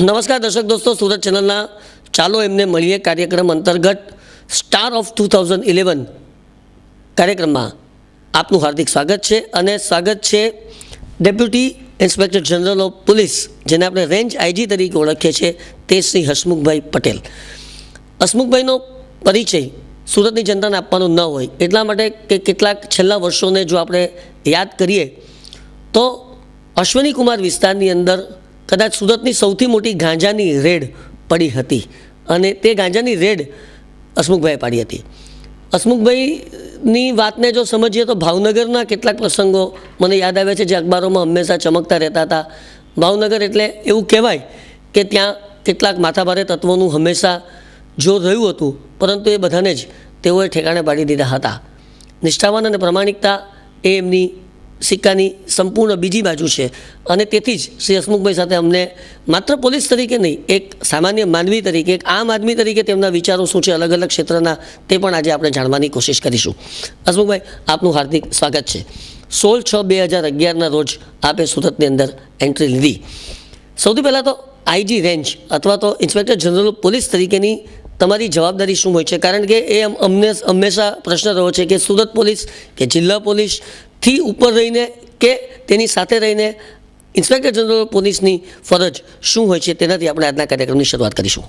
નમસ્કાર દર્શક દોસ્તો, સુરત ચેનલના ચાલો એમને મળીએ કાર્યક્રમ અંતર્ગત star of two thousand eleven કાર્યક્રમમાં. આપનું હાર્દિક સ્વાગત છે અને સ્વાગત છે deputy inspector general of police જેને આપણે રેન્જ આઈજી તરીકે ઓળખીએ છીએ તે શ્રી હસમુખભાઈ પટેલ. હસમુખભાઈનો પરિચય સુરતની જનતાને આપવાનો ન હોય, એટલા માટે કે કેટલાક છેલ્લા વર્ષોને જો આપણે યાદ કરીએ, તો અશ્વિની કુમાર વિસ્તારની અંદર કદાચ સુરતની સૌથી મોટી ગાંજાની રેડ પડી હતી અને તે ગાંજાની રેડ હસમુખભાઈએ પાડી હતી. હસમુખભાઈની વાતને જો સમજીએ તો ભાવનગરના કેટલાક પ્રસંગો મને યાદ આવે છે જે અખબારોમાં હંમેશા ચમકતા રહેતા હતા. ભાવનગર એટલે એવું કહેવાય કે ત્યાં કેટલાક માથાભારે તત્વોનું હંમેશા જોર રહ્યું હતું, પરંતુ એ બધાને જ તેઓએ ઠેકાણે પાડી દીધા હતા. નિષ્ઠાવાન અને પ્રમાણિકતા એ એમની સિક્કાની સંપૂર્ણ બીજી બાજુ છે. અને તેથી જ શ્રી હસમુખભાઈ સાથે અમને માત્ર પોલીસ તરીકે નહીં, એક સામાન્ય માનવી તરીકે, એક આમ આદમી તરીકે તેમના વિચારો શું છે અલગ અલગ ક્ષેત્રના તે પણ આજે આપણે જાણવાની કોશિશ કરીશું. હસમુખભાઈ, આપનું હાર્દિક સ્વાગત છે. સોળ છ બે હજાર અગિયારના રોજ આપે સુરતની અંદર એન્ટ્રી લીધી. સૌથી પહેલાં તો આઈજી રેન્જ અથવા તો ઇન્સ્પેક્ટર જનરલ પોલીસ તરીકેની તમારી જવાબદારી શું હોય છે? કારણ કે એ અમને, હંમેશા પ્રશ્ન રહ્યો છે કે સુરત પોલીસ કે જિલ્લા પોલીસથી ઉપર રહીને કે તેની સાથે રહીને ઇન્સ્પેક્ટર જનરલ પોલીસની ફરજ શું હોય છે તેનાથી આપણે આજના કાર્યક્રમની શરૂઆત કરીશું.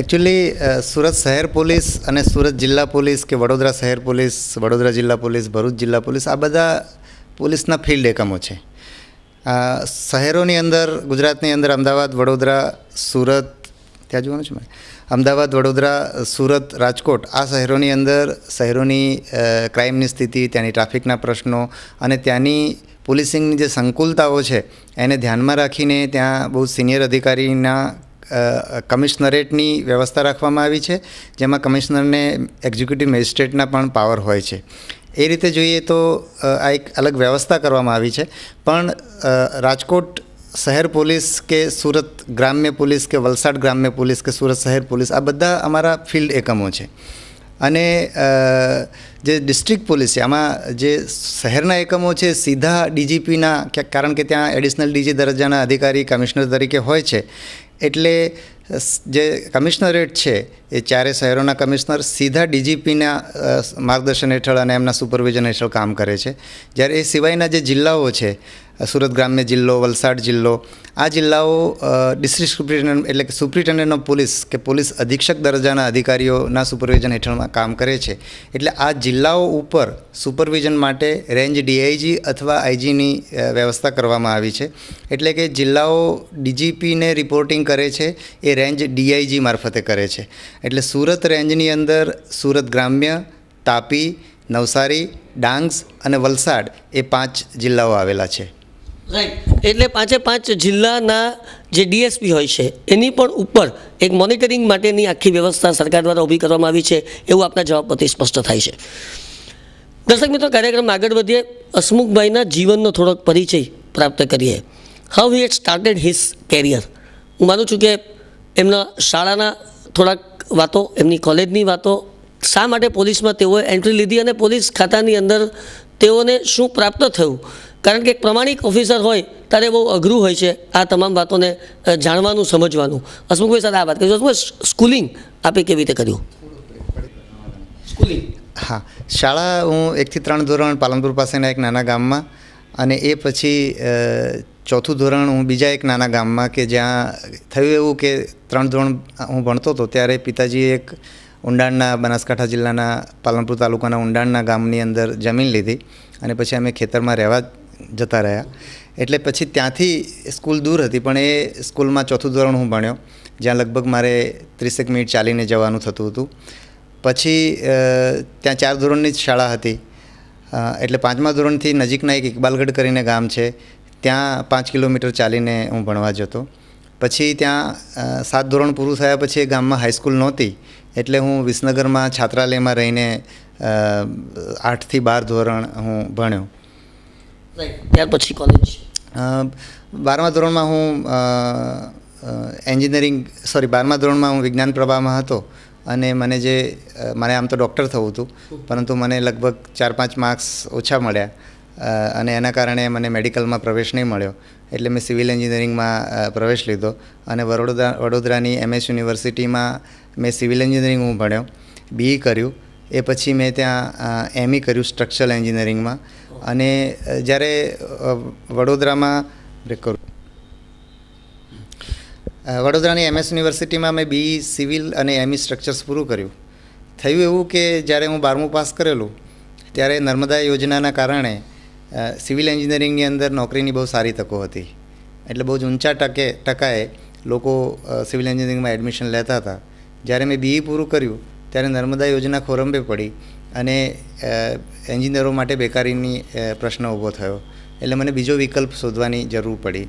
એકચ્યુઅલી સુરત શહેર પોલીસ અને સુરત જિલ્લા પોલીસ કે વડોદરા શહેર પોલીસ, વડોદરા જિલ્લા પોલીસ, ભરૂચ જિલ્લા પોલીસ, આ બધા પોલીસના ફિલ્ડ એકમો છે. શહેરોની અંદર, ગુજરાતની અંદર અમદાવાદ, વડોદરા, સુરત, ત્યાં જોવાનું છે મારે અમદાવાદ, વડોદરા, સુરત, રાજકોટ આ શહેરોની અંદર શહેરોની ક્રાઇમની સ્થિતિ, ત્યાંની ટ્રાફિકના પ્રશ્નો અને ત્યાંની પોલીસિંગની જે સંકુલતાઓ છે, એને ધ્યાનમાં રાખીને ત્યાં બહુ સિનિયર અધિકારીના કમિશનરેટની વ્યવસ્થા રાખવામાં આવી છે, જેમાં કમિશનરને એક્ઝિક્યુટિવ મેજિસ્ટ્રેટના પણ પાવર હોય છે. એ રીતે જોઈએ તો આ એક અલગ વ્યવસ્થા કરવામાં આવી છે. પણ રાજકોટ શહેર પોલીસ કે સુરત ગ્રામ્ય પોલીસ કે વલસાડ ગ્રામ્ય પોલીસ કે સુરત શહેર પોલીસ, આ બધા અમારા ફિલ્ડ એકમો છે. અને જે ડિસ્ટ્રિક્ટ પોલીસ છે, આમાં જે શહેરના એકમો છે, સીધા ડીજીપીના કારણ કે ત્યાં એડિશનલ ડીજી દરજ્જાના અધિકારી, કમિશનર તરીકે હોય છે. એટલે જે કમિશનરેટ છે, એ ચારે શહેરોના કમિશનર સીધા ડીજીપીના માર્ગદર્શન હેઠળ અને એમના સુપરવિઝન હેઠળ કામ કરે છે. જ્યારે એ સિવાયના જે જિલ્લાઓ છે સુરત ગ્રામ્ય જિલ્લો, વલસાડ જિલ્લો. આ જિલ્લાઓ ડિસ્ટ્રિક્ટ સુપ્રિન્ટેન્ડન્ટ એટલે કે સુપ્રિન્ટેન્ડન્ટ ઓફ પોલીસ કે પોલીસ અધિક્ષક દરજ્જાના અધિકારીઓના સુપરવિઝન હેઠળમાં કામ કરે છે. એટલે આ જિલ્લાઓ ઉપર સુપરવિઝન માટે રેન્જ ડીઆઈજી અથવા આઈજીની વ્યવસ્થા કરવામાં આવી છે. એટલે કે જિલ્લાઓ ડીજીપીને રિપોર્ટિંગ કરે છે, એ રેન્જ ડીઆઈજી મારફતે કરે છે. એટલે સુરત રેન્જની અંદર સુરત ગ્રામ્ય, તાપી, નવસારી ડાંગ્સ અને વલસાડ એ પાંચ જિલ્લાઓ આવેલા છે. રાઈટ એટલે પાંચે પાંચ જિલ્લાના જે ડીએસપી હોય છે, એની પણ ઉપર એક મોનિટરિંગ માટેની આખી વ્યવસ્થા સરકાર દ્વારા ઊભી કરવામાં આવી છે, એવું આપના જવાબ પરથી સ્પષ્ટ થાય છે. દર્શક મિત્રો કાર્યક્રમમાં આગળ વધીએ. હસમુખભાઈના જીવનનો થોડોક પરિચય પ્રાપ્ત કરીએ. How he had started his career હું માનું છું કે એમના શાળાના થોડાક વાતો, એમની કોલેજની વાતો, શા માટે પોલીસમાં તેઓએ એન્ટ્રી લીધી અને પોલીસ ખાતાની અંદર તેઓને શું પ્રાપ્ત થયું? કારણ કે એક પ્રમાણિક ઓફિસર હોય ત્યારે બહુ અઘરું હોય છે આ તમામ વાતોને જાણવાનું સમજવાનું. હસમુખભાઈ સાથે આ વાત કરીશું હસમુખ સ્કૂલિંગ આપે કેવી રીતે કર્યું? સ્કૂલિંગ હા શાળા હું એકથી ત્રણ ધોરણ પાલનપુર પાસેના એક નાના ગામમાં અને એ પછી ચોથું ધોરણ હું બીજા એક નાના ગામમાં કે જ્યાં થયું એવું કે ત્રણ ધોરણ હું ભણતો હતો ત્યારે પિતાજીએ એક ઊંડાણના બનાસકાંઠા જિલ્લાના પાલનપુર તાલુકાના ઊંડાણના ગામની અંદર જમીન લીધી અને પછી અમે ખેતરમાં રહેવા જતા રહ્યા. એટલે પછી ત્યાંથી સ્કૂલ દૂર હતી, પણ એ સ્કૂલમાં ચોથું ધોરણ હું ભણ્યો. જ્યાં લગભગ મારે ત્રીસેક મિનિટ ચાલીને જવાનું થતું હતું. પછી ત્યાં ચાર ધોરણની જ શાળા હતી. એટલે પાંચમા ધોરણથી નજીકના એક ઇકબાલગઢ કરીને ગામ છે. ત્યાં પાંચ કિલોમીટર ચાલીને હું ભણવા જતો. પછી ત્યાં સાત ધોરણ પૂરું થયા પછી એ ગામમાં હાઈસ્કૂલ નહોતી. એટલે હું વિસનગરમાં છાત્રાલયમાં રહીને આઠથી બાર ધોરણ હું ભણ્યો. ત્યાર પછી કોલેજ બારમા ધોરણમાં હું એન્જિનિયરિંગ સોરી બારમા ધોરણમાં હું વિજ્ઞાન પ્રવાહમાં હતો અને મને જે મારે આમ તો ડૉક્ટર થવું હતું, પરંતુ મને લગભગ ચાર પાંચ માર્ક્સ ઓછા મળ્યા. અને એના કારણે મને મેડિકલમાં પ્રવેશ નહીં મળ્યો. એટલે મેં સિવિલ એન્જિનિયરિંગમાં પ્રવેશ લીધો અને વડોદરા, વડોદરાની એમએસ યુનિવર્સિટીમાં મેં સિવિલ એન્જિનિયરિંગ હું ભણ્યો. બીઈ કર્યું. એ પછી મેં ત્યાં એમઈ કર્યું સ્ટ્રક્ચરલ એન્જિનિયરિંગમાં અને જ્યારે વડોદરામાં બ્રેક કરું. વડોદરાની એમએસ યુનિવર્સિટીમાં મેં બી સિવિલ અને એમઈ સ્ટ્રક્ચર્સ પૂરું કર્યું. થયું એવું કે જ્યારે હું બારમું પાસ કરેલું, ત્યારે નર્મદા યોજનાના કારણે સિવિલ એન્જિનિયરિંગની અંદર નોકરીની બહુ સારી તકો હતી. એટલે બહુ જ ઊંચા ટકે, ટકાએ લોકો સિવિલ એન્જિનિયરિંગમાં એડમિશન લેતા હતા. જ્યારે મેં બીઈ પૂરું કર્યું, ત્યારે નર્મદા યોજના ખોરંબે પડી. અને એન્જિનિયરો માટે બેકારીની પ્રશ્ન ઊભો થયો. એટલે મને બીજો વિકલ્પ શોધવાની જરૂર પડી.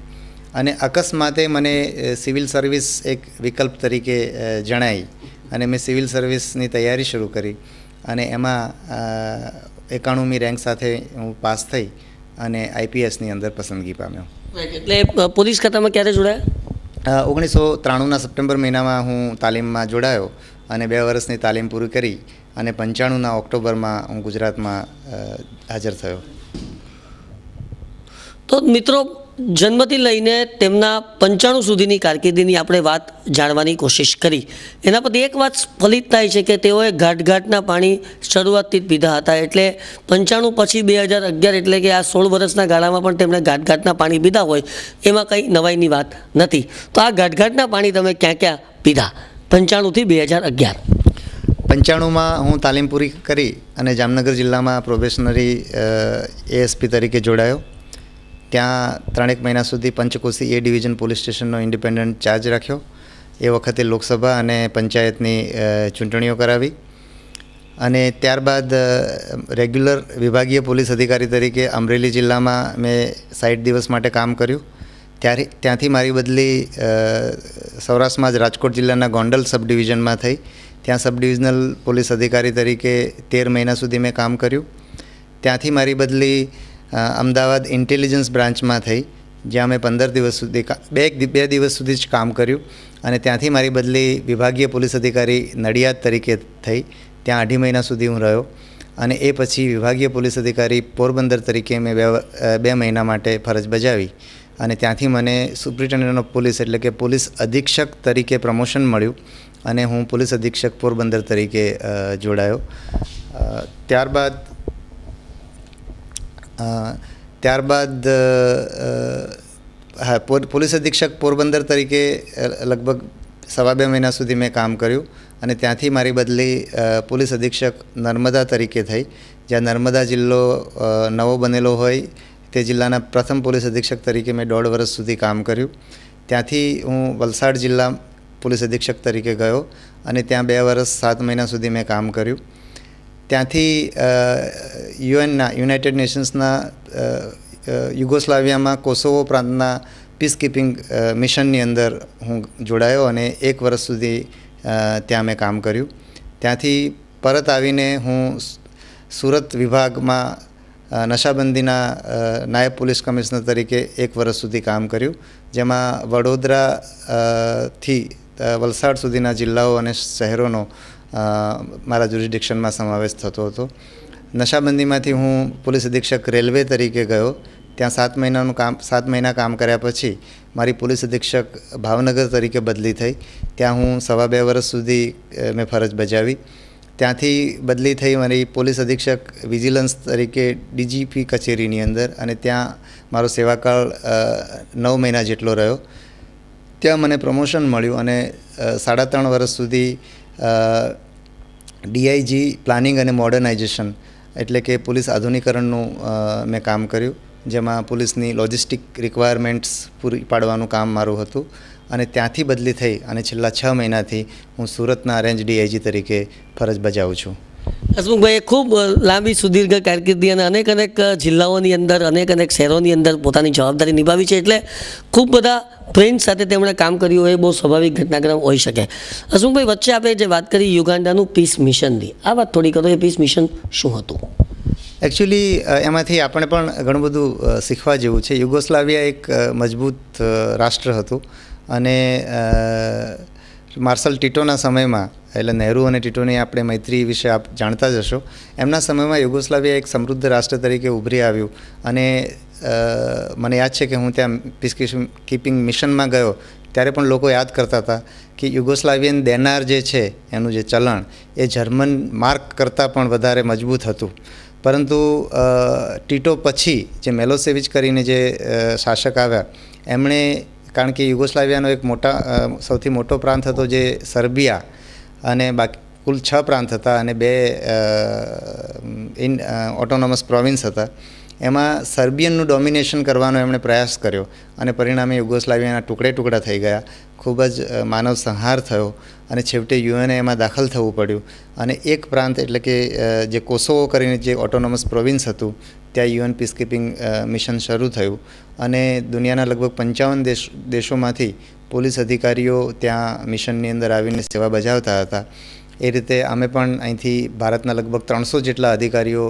અને અકસ્માતે મને સિવિલ સર્વિસ એક વિકલ્પ તરીકે જણાઈ અને મેં સિવિલ સર્વિસની તૈયારી શરૂ કરી. અને એમાં એકાણુંમી રેન્ક સાથે હું પાસ થઈ અને આઈપીએસની અંદર પસંદગી પામ્યો. એટલે પોલીસ ખાતામાં ક્યારે જોડાયા? ઓગણીસો ત્રાણુંના સપ્ટેમ્બર મહિનામાં હું તાલીમમાં જોડાયો અને બે વર્ષની તાલીમ પૂરી કરી. અને પંચાણુંના ઓક્ટોબરમાં હું ગુજરાતમાં હાજર થયો. તો મિત્રો, જન્મથી લઈને તેમના પંચાણું સુધીની કારકિર્દીની આપણે વાત જાણવાની કોશિશ કરી. એના પરથી એક વાત ફલિત થાય છે કે તેઓએ ઘાટઘાટના પાણી શરૂઆતથી જ પીધા હતા. એટલે પંચાણું પછી બે હજાર અગિયાર એટલે કે આ સોળ વર્ષના ગાળામાં પણ તેમણે ઘાટઘાટના પાણી પીધા હોય, એમાં કંઈ નવાઈની વાત નથી. તો આ ઘાટઘાટના પાણી તમે ક્યાં ક્યાં પીધા? પંચાણુંથી બે હજાર અગિયાર. પંચાણુંમાં હું તાલીમ પૂરી કરી અને જામનગર જિલ્લામાં પ્રોબેશનરી એએસપી તરીકે જોડાયો. ત્યાં ત્રણેક મહિના સુધી પંચકોશી એ ડિવિઝન પોલીસ સ્ટેશનનો ઇન્ડિપેન્ડન્ટ ચાર્જ રાખ્યો. એ વખતે લોકસભા અને પંચાયતની ચૂંટણીઓ કરાવી. અને ત્યારબાદ રેગ્યુલર વિભાગીય પોલીસ અધિકારી તરીકે અમરેલી જિલ્લામાં મેં સાઠ દિવસ માટે કામ કર્યું. ત્યારે, ત્યાંથી મારી બદલી સૌરાષ્ટ્રમાં જ રાજકોટ જિલ્લાના ગોંડલ સબ ડિવિઝનમાં થઈ. ત્યાં સબ ડિવિઝનલ પોલીસ અધિકારી તરીકે તેર મહિના સુધી મેં કામ કર્યું. ત્યાંથી મારી બદલી અમદાવાદ ઇન્ટેલિજન્સ બ્રાન્ચમાં થઈ, જ્યાં મેં પંદર દિવસ સુધી બે બે દિવસ સુધી જ કામ કર્યું. અને ત્યાંથી મારી બદલી વિભાગીય પોલીસ અધિકારી નડિયાદ તરીકે થઈ, ત્યાં અઢી મહિના સુધી હું રહ્યો. અને એ પછી વિભાગીય પોલીસ અધિકારી પોરબંદર તરીકે મેં બે બે મહિના માટે ફરજ બજાવી. અને ત્યાંથી મને સુપ્રિન્ટેન્ડન્ટ ઓફ પોલીસ એટલે કે પોલીસ અધિક્ષક તરીકે પ્રમોશન મળ્યું. અને હું પોલીસ અધિક્ષક પોરબંદર તરીકે જોડાયો. ત્યારબાદ ત્યારબાદ હા પોલીસ અધિક્ષક પોરબંદર તરીકે લગભગ સવા બે મહિના સુધી મેં કામ કર્યું અને ત્યાંથી મારી બદલી પોલીસ અધિક્ષક નર્મદા તરીકે થઈ, જ્યાં નર્મદા જિલ્લો નવો બનેલો હોય, તે જિલ્લાના પ્રથમ પોલીસ અધિક્ષક તરીકે મેં દોઢ વર્ષ સુધી કામ કર્યું. ત્યાંથી હું વલસાડ જિલ્લા પોલીસ અધિક્ષક તરીકે ગયો અને ત્યાં બે વર્ષ સાત મહિના સુધી મેં કામ કર્યું. ત્યાંથી યુએનના યુનાઇટેડ નેશન્સના યુગોસ્લાવિયામાં કોસોવો પ્રાંતના પીસ કીપિંગ મિશનની અંદર હું જોડાયો અને એક વર્ષ સુધી ત્યાં મેં કામ કર્યું. ત્યાંથી પરત આવીને હું સુરત વિભાગમાં નશાબંધીના નાયબ પોલીસ કમિશનર તરીકે એક વર્ષ સુધી કામ કર્યું જેમાં વડોદરા થી અ, વલસાડ સુધીના જિલ્લાઓ અને શહેરોનો મારા જ્યુરિડિક્શનમાં સમાવેશ થતો હતો. નશાબંધીમાંથી હું પોલીસ અધિક્ષક રેલવે તરીકે ગયો. ત્યાં સાત મહિનાનું કામ, સાત મહિના કામ કર્યા પછી મારી પોલીસ અધિક્ષક ભાવનગર તરીકે બદલી થઈ. ત્યાં હું સવા બે વર્ષ સુધી મેં ફરજ બજાવી. ત્યાંથી બદલી થઈ મારી પોલીસ અધિક્ષક વિજિલન્સ તરીકે ડીજીપી કચેરીની અંદર અને ત્યાં મારો સેવાકાળ નવ મહિના જેટલો રહ્યો. ત્યાં મને પ્રમોશન મળ્યું અને સાડા ત્રણ વર્ષ સુધી ડીઆઈજી પ્લાનિંગ અને મોડર્નાઇઝેશન એટલે કે પોલીસ આધુનિકરણનું મેં કામ કર્યું, જેમાં પોલીસની લોજિસ્ટિક રિક્વાયરમેન્ટ્સ પૂરી પાડવાનું કામ મારું હતું અને ત્યાંથી બદલી થઈ અને છેલ્લા છ મહિનાથી હું સુરતના રેન્જ ડીઆઈજી તરીકે ફરજ બજાવું છું. હસમુખભાઈએ ખૂબ લાંબી સુદીર્ઘ કારકિર્દી અને અનેક અનેક જિલ્લાઓની અંદર, અનેક અનેક શહેરોની અંદર પોતાની જવાબદારી નિભાવી છે એટલે ખૂબ બધા ફ્રેન્ડ સાથે તેમણે કામ કર્યું એ બહુ સ્વાભાવિક ઘટનાક્રમ હોઈ શકે. હસમુખભાઈ, વચ્ચે આપણે જે વાત કરી યુગાન્ડાનું પીસ મિશનની આ વાત થોડી કરો, એ પીસ મિશન શું હતું? એકચ્યુઅલી એમાંથી આપણે પણ ઘણું બધું શીખવા જેવું છે. યુગોસ્લાવિયા એક મજબૂત રાષ્ટ્ર હતું અને માર્શલ ટીટોના સમયમાં એટલે નહેરુ અને ટીટોની આપણે મૈત્રી વિશે આપ જાણતા જ હશો. એમના સમયમાં યુગોસ્લાવિયા એક સમૃદ્ધ રાષ્ટ્ર તરીકે ઉભરી આવ્યું અને મને યાદ છે કે હું ત્યાં પીસ કીપિંગ મિશનમાં ગયો, ત્યારે પણ લોકો યાદ કરતા હતા કે યુગોસ્લાવિયન દેનાર જે છે, એનું જે ચલણ, એ જર્મન માર્ક કરતાં પણ વધારે મજબૂત હતું. પરંતુ ટીટો પછી જે મેલોસેવિચ કરીને જે શાસક આવ્યા, એમણે, કારણ કે યુગોસ્લાવિયાનો એક મોટા સૌથી મોટો પ્રાંત હતો જે સર્બિયા અને બાકી કુલ છ પ્રાંત હતા અને બે ઇન ઓટોનોમસ પ્રોવિન્સ હતા. એમાં સર્બિયનનું ડોમિનેશન કરવાનો એમણે પ્રયાસ કર્યો અને પરિણામે યુગોસ્લાવિયાના ટુકડે ટુકડા થઈ ગયા. ખૂબ જ માનવ સંહાર થયો અને છેવટે યુએને એમાં દાખલ થવું પડ્યું. અને એક પ્રાંત એટલે કે જે કોસોવો કરીને જે ઓટોનોમસ પ્રોવિન્સ હતું, ત્યાં યુએન પીસકીપિંગ મિશન શરૂ થયું. અને દુનિયાના લગભગ પંચાવન દેશ, દેશોમાંથી પોલીસ અધિકારીઓ ત્યાં મિશનની અંદર આવીને સેવા બજાવતા હતા. એ રીતે અમે પણ અહીંથી ભારતના લગભગ ત્રણસો જેટલા અધિકારીઓ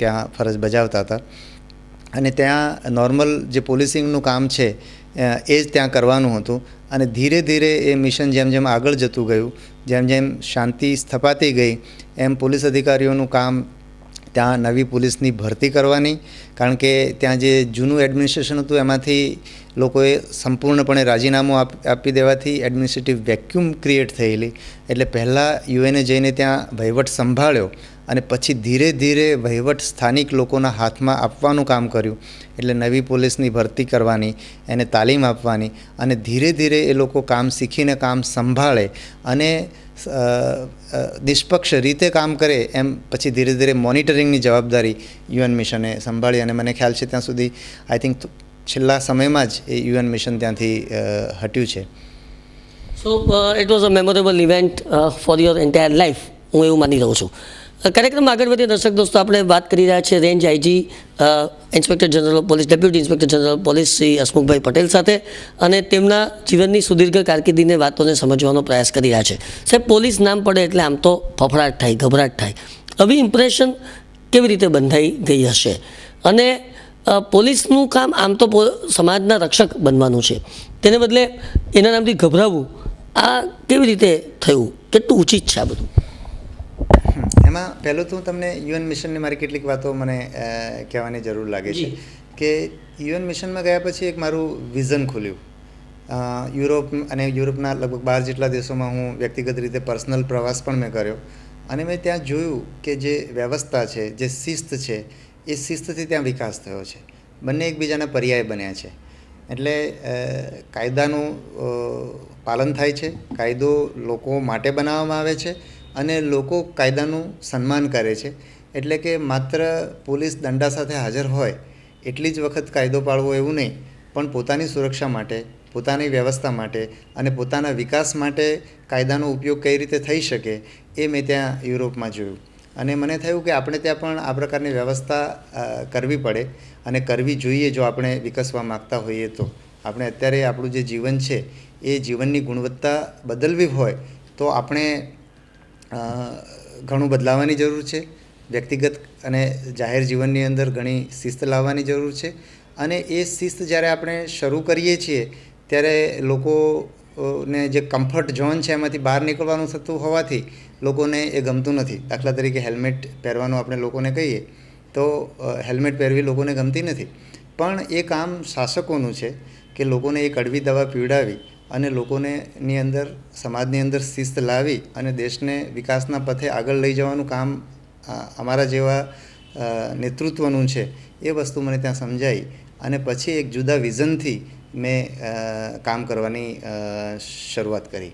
ત્યાં ફરજ બજાવતા હતા. અને ત્યાં નોર્મલ જે પોલીસિંગનું કામ છે એ જ ત્યાં કરવાનું હતું. અને ધીરે ધીરે એ મિશન જેમ જેમ આગળ જતું ગયું, જેમ જેમ શાંતિ સ્થપાતી ગઈ, એમ પોલીસ અધિકારીઓનું કામ ત્યાં નવી પોલીસની ભરતી કરવાની. કારણ કે ત્યાં જે જૂનું એડમિનિસ્ટ્રેશન હતું, એમાંથી લોકોએ સંપૂર્ણપણે રાજીનામું આપ, આપી દેવાથી એડમિનિસ્ટ્રેટિવ વેક્યુમ ક્રિએટ થયેલી. એટલે પહેલાં યુએને જઈને ત્યાં વહીવટ સંભાળ્યો અને પછી ધીરે ધીરે વહીવટ સ્થાનિક લોકોના હાથમાં આપવાનું કામ કર્યું. એટલે નવી પોલીસની ભરતી કરવાની, એને તાલીમ આપવાની અને ધીરે ધીરે એ લોકો કામ શીખીને કામ સંભાળે અને નિષ્પક્ષ રીતે કામ કરે એમ પછી ધીરે ધીરે મોનિટરિંગની જવાબદારી યુએન મિશને સંભાળી. અને મને ખ્યાલ છે ત્યાં સુધી આઈ થિંક છેલ્લા સમયમાં જ એ યુએન મિશન ત્યાંથી હટ્યું છે. So it was a memorable event for your entire life હું એવું માની રહું છું. કાર્યક્રમ આગળ વધીએ દર્શક દોસ્તો, આપણે વાત કરી રહ્યા છીએ range IG inspector general police, deputy inspector general of police, Shri Hasmukhbhai Patel સાથે, અને તેમના જીવનની સુદીર્ઘ કારકિર્દીને વાતોને સમજવાનો પ્રયાસ કરી રહ્યા છે. સાહેબ, પોલીસ નામ પડે એટલે આમ તો ફફડાટ થાય, ગભરાટ થાય. આવી ઇમ્પ્રેશન કેવી રીતે બંધાઈ ગઈ હશે? અને પોલીસનું કામ આમ તો સમાજના રક્ષક બનવાનું છે. તેને બદલે એના નામથી ગભરાવું આ કેવી રીતે થયું? કેટલું ઉચિત છે આ બધું? એમાં પહેલું તો હું તમને યુએન મિશનની મારી કેટલીક વાતો મને કહેવાની જરૂર લાગે છે. કે યુએન મિશનમાં ગયા પછી એક મારું વિઝન ખુલ્યું. યુરોપ અને યુરોપના લગભગ બાર જેટલા દેશોમાં હું વ્યક્તિગત રીતે પર્સનલ પ્રવાસ પણ મેં કર્યો. અને મેં ત્યાં જોયું કે જે વ્યવસ્થા છે જે શિસ્ત છે એ શિસ્તથી ત્યાં વિકાસ થયો છે. બંને એકબીજાના પર્યાય બન્યા છે. એટલે કાયદાનું પાલન થાય છે. કાયદો લોકો માટે બનાવવામાં આવે છે અને લોકો કાયદાનું સન્માન કરે છે. એટલે કે માત્ર પોલીસ દંડા સાથે હાજર હોય એટલી જ વખત કાયદો પાળવો એવું નહીં, પણ પોતાની સુરક્ષા માટે, પોતાની વ્યવસ્થા માટે અને પોતાના વિકાસ માટે કાયદાનો ઉપયોગ કઈ રીતે થઈ શકે એ મેં ત્યાં યુરોપમાં જોયું. અને મને થયું કે આપણે ત્યાં પણ આ પ્રકારની વ્યવસ્થા કરવી પડે અને કરવી જોઈએ જો આપણે વિકસવા માગતા હોઈએ તો. આપણે અત્યારે આપણું જે જીવન છે, એ જીવનની ગુણવત્તા બદલવી હોય તો આપણે ઘણું બદલાવાની જરૂર છે. વ્યક્તિગત અને જાહેર જીવનની અંદર ઘણી શિસ્ત લાવવાની જરૂર છે. અને એ શિસ્ત જ્યારે આપણે શરૂ કરીએ છીએ, ત્યારે લોકોને જે કમ્ફર્ટ ઝોન છે, એમાંથી બહાર નીકળવાનું થતું હોવાથી લોકોને એ ગમતું નથી. દાખલા તરીકે હેલ્મેટ પહેરવાનું આપણે લોકોને કહીએ, તો હેલ્મેટ પહેરવી લોકોને ગમતી નથી. પણ એ કામ શાસકોનું છે કે લોકોને એ કડવી દવા પીવડાવી અને લોકોને ની અંદર, સમાજની અંદર શિસ્ત લાવી અને દેશને વિકાસના પથે આગળ લઈ જવાનું કામ અમારા જેવા નેતૃત્વનું છે એ વસ્તુ મને ત્યાં સમજાઈ અને પછી એક જુદા વિઝનથી મેં કામ કરવાની શરૂઆત કરી.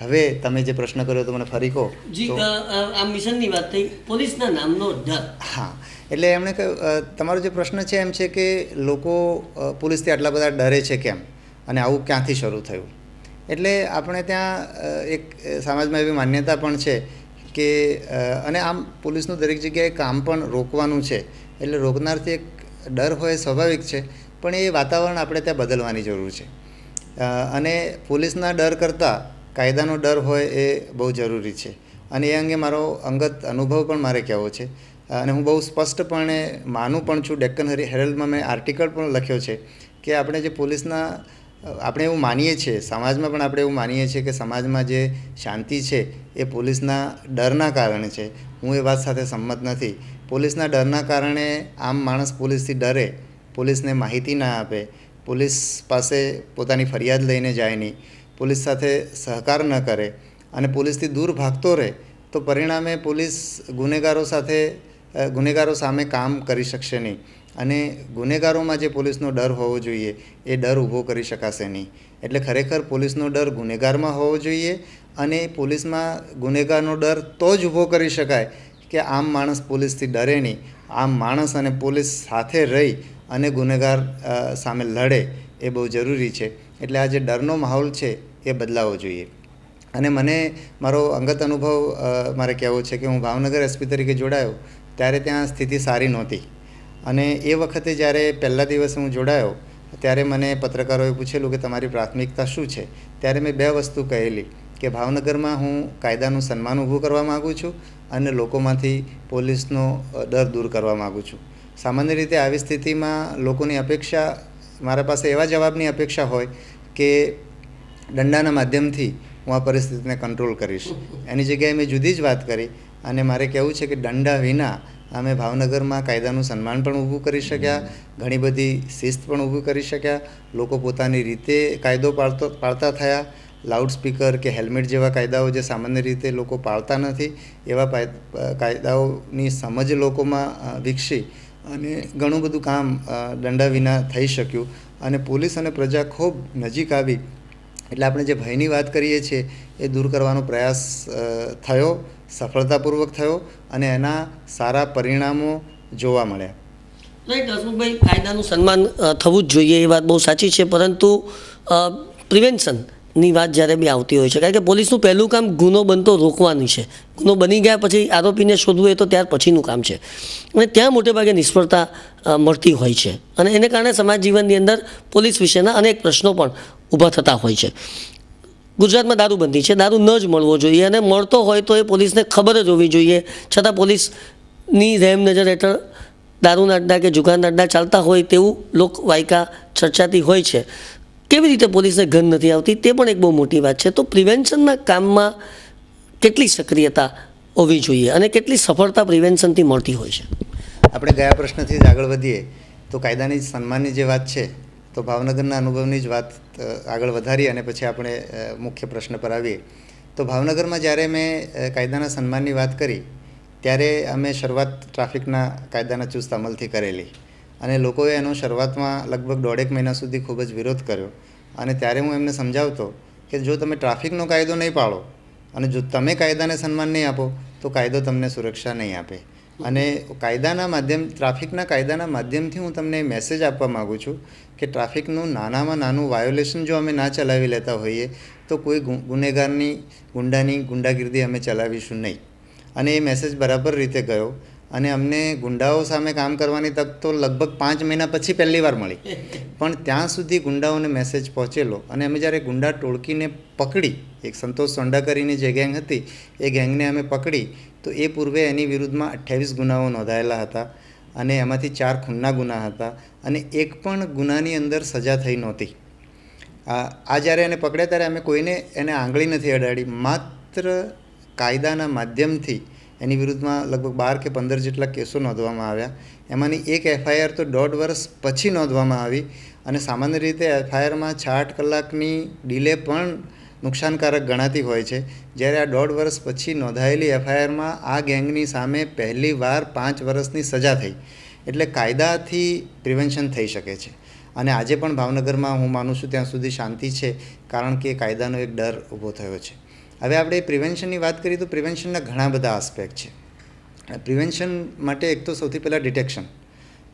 હવે તમે જે પ્રશ્ન કર્યો તો મને ફરી કહો. જી આ મિશનની વાત થઈ. પોલીસના નામનો ડર. હા એટલે એમણે કહ્યું તમારો જે પ્રશ્ન છે એમ છે કે લોકો પોલીસથી આટલા બધા ડરે છે કેમ? અને આવું ક્યાંથી શરૂ થયું? એટલે આપણે ત્યાં એક સમાજમાં એવી માન્યતા પણ છે કે અને આમ પોલીસનું દરેક જગ્યાએ કામ પણ રોકવાનું છે. એટલે રોકનારથી એક ડર હોય એ સ્વાભાવિક છે પણ એ વાતાવરણ આપણે ત્યાં બદલવાની જરૂર છે. અને પોલીસના ડર કરતાં કાયદાનો ડર હોય એ બહુ જરૂરી છે. અને એ અંગે મારો અંગત અનુભવ પણ મારે કહેવો છે. અને હું બહુ સ્પષ્ટપણે માનું પણ છું, ડેક્કન હરી હેરલ્ડમાં મેં આર્ટિકલ પણ લખ્યો છે કે આપણે જે પોલીસના, આપણે એવું માનીએ છીએ, સમાજમાં પણ આપણે એવું માનીએ છીએ કે સમાજમાં જે શાંતિ છે એ પોલીસના ડરના કારણે છે. હું એ વાત સાથે સંમત નથી. પોલીસના ડરના કારણે આમ માણસ પોલીસથી ડરે, પોલીસને માહિતી ના આપે, પોલીસ પાસે પોતાની ફરિયાદ લઈને જાય નહીં. પોલીસ સાથે સહકાર ન કરે અને પોલીસથી દૂર ભાગતો રહે, તો પરિણામે પોલીસ ગુનેગારો સાથે ગુનેગારો સામે કામ કરી શકશે નહીં. અને ગુનેગારોમાં જે પોલીસનો ડર હોવો જોઈએ, એ ડર ઊભો કરી શકાશે નહીં. એટલે ખરેખર પોલીસનો ડર ગુનેગારમાં હોવો જોઈએ અને પોલીસમાં ગુનેગારનો ડર તો જ ઊભો કરી શકાય કે આમ માણસ પોલીસથી ડરે નહીં. આમ માણસ અને પોલીસ સાથે રહી અને ગુનેગાર સામે લડે એ બહુ જરૂરી છે. એટલે આ જે ડરનો માહોલ છે એ બદલાવો જોઈએ. અને મને મારો અંગત અનુભવ મારે કહેવો છે કે હું ભાવનગર એસપી તરીકે જોડાયો ત્યારે ત્યાં સ્થિતિ સારી નહોતી. અને એ વખતે જ્યારે પહેલા દિવસે હું જોડાયો, ત્યારે મને પત્રકારોએ પૂછેલું કે તમારી પ્રાથમિકતા શું છે? ત્યારે મેં બે વસ્તુ કહેલી, કે ભાવનગરમાં હું કાયદાનું સન્માન ઊભું કરવા માગું છું અને લોકોમાંથી પોલીસનો ડર દૂર કરવા માગું છું. સામાન્ય રીતે આવી સ્થિતિમાં લોકોની અપેક્ષા, મારા પાસે એવા જવાબની અપેક્ષા હોય કે દંડાના માધ્યમથી હું આ પરિસ્થિતિને કંટ્રોલ કરીશ. એની જગ્યાએ મેં જુદી જ વાત કરી અને મારે કહેવું છે કે દંડા વિના અમે ભાવનગરમાં કાયદાનું સન્માન પણ ઊભું કરી શક્યા, ઘણી બધી શિસ્ત પણ ઊભું કરી શક્યા, લોકો પોતાની રીતે કાયદો પાળતો, પાળતા થયા લાઉડ સ્પીકર કે હેલ્મેટ જેવા કાયદાઓ જે સામાન્ય રીતે લોકો પાળતા નથી, એવા કાયદાઓની સમજ લોકોમાં વિકસી અને ઘણું બધું કામ દંડા વિના થઈ શક્યું. અને પોલીસ અને પ્રજા ખૂબ નજીક આવી એટલે આપણે જે ભયની વાત કરીએ છીએ, એ દૂર કરવાનો પ્રયાસ થયો, સફળતાપૂર્વક થયો અને એના સારા પરિણામો જોવા મળ્યા. રાઈટ હસમુખભાઈ કાયદાનું સન્માન થવું જ જોઈએ, એ વાત બહુ સાચી છે, પરંતુ પ્રિવેન્શનની વાત જ્યારે બી આવતી હોય છે, કારણ કે પોલીસનું પહેલું કામ ગુનો બનતો રોકવાની છે. ગુનો બની ગયા પછી આરોપીને શોધવું એ તો ત્યાર પછીનું કામ છે. અને ત્યાં મોટેભાગે નિષ્ફળતા મળતી હોય છે. અને એને કારણે સમાજ જીવનની અંદર પોલીસ વિશેના અનેક પ્રશ્નો પણ ઊભા થતા હોય છે. ગુજરાતમાં દારૂબંધી છે. દારૂ ન જ મળવો જોઈએ અને મળતો હોય તો એ પોલીસને ખબર જ હોવી જોઈએ. છતાં પોલીસની રહેમ નજર હેઠળ દારૂના અડ્ડા કે જુગારના અડ્ડા ચાલતા હોય તેવું લોકવાયકા ચર્ચાતી હોય છે. કેવી રીતે પોલીસને ઘન નથી આવતી તે પણ એક બહુ મોટી વાત છે. તો પ્રિવેન્શનના કામમાં કેટલી સક્રિયતા હોવી જોઈએ અને કેટલી સફળતા પ્રિવેન્શનથી મળતી હોય છે? આપણે ગયા પ્રશ્નથી જ આગળ વધીએ તો કાયદાની સન્માનની જે વાત છે તો ભાવનગરના અનુભવની જ વાત આગળ વધારી અને પછી આપણે મુખ્ય પ્રશ્ન પર આવીએ. તો ભાવનગરમાં જ્યારે મેં કાયદાના સન્માનની વાત કરી, ત્યારે અમે શરૂઆત ટ્રાફિકના કાયદાના ચુસ્ત અમલથી કરેલી. અને લોકોએ એનો શરૂઆતમાં લગભગ દોઢેક મહિના સુધી ખૂબ જ વિરોધ કર્યો. અને ત્યારે હું એમને સમજાવતો કે જો તમે ટ્રાફિકનો કાયદો નહીં પાળો અને જો તમે કાયદાને સન્માન નહીં આપો, તો કાયદો તમને સુરક્ષા નહીં આપે. અને કાયદાના માધ્યમ, ટ્રાફિકના કાયદાના માધ્યમથી હું તમને મેસેજ આપવા માગું છું કે ટ્રાફિકનું નાનામાં નાનું વાયોલેશન જો અમે ના ચલાવી લેતા હોઈએ, તો કોઈ ગુનેગારની, ગુંડાની ગુંડાગીર્દી અમે ચલાવીશું નહીં. અને એ મેસેજ બરાબર રીતે ગયો. અને અમને ગુંડાઓ સામે કામ કરવાની તક તો લગભગ પાંચ મહિના પછી પહેલી વાર મળી. પણ ત્યાં સુધી ગુંડાઓને મેસેજ પહોંચેલો. અને અમે જ્યારે ગુંડા ટોળકીને પકડી, એક સંતોષ સોંડા કરીને જે ગેંગ હતી, એ ગેંગને અમે પકડી, તો એ પૂર્વે એની વિરુદ્ધમાં અઠ્યાવીસ ગુનાઓ નોંધાયેલા હતા. અને એમાંથી ચાર ખૂનના ગુના હતા અને એક પણ ગુનાની અંદર સજા થઈ નહોતી. આ જ્યારે એને પકડ્યા ત્યારે અમે કોઈને એને આંગળી નથી અડાડી, માત્ર કાયદાના માધ્યમથી એની વિરુદ્ધમાં લગભગ બાર કે પંદર જેટલા કેસો નોંધવામાં આવ્યા. એમાંની એક એફઆઈઆર તો દોઢ વર્ષ પછી નોંધવામાં આવી અને સામાન્ય રીતે એફઆઈઆરમાં છ આઠ કલાકની ડિલે પણ નુકસાનકારક ગણાતી હોય છે. જ્યારે આ દોઢ વર્ષ પછી નોંધાયેલી એફઆઈઆરમાં આ ગેંગની સામે પહેલી વાર પાંચ વર્ષની સજા થઈ, એટલે કાયદાથી પ્રિવેન્શન થઈ શકે છે. અને આજે પણ ભાવનગરમાં હું માનું છું ત્યાં સુધી શાંતિ છે, કારણ કે કાયદાનો એક ડર ઊભો થયો છે. હવે આપણે પ્રિવેન્શનની વાત કરીએ તો પ્રિવેન્શનના ઘણા બધા આસ્પેક્ટ છે. પ્રિવેન્શન માટે એક તો સૌથી પહેલાં ડિટેક્શન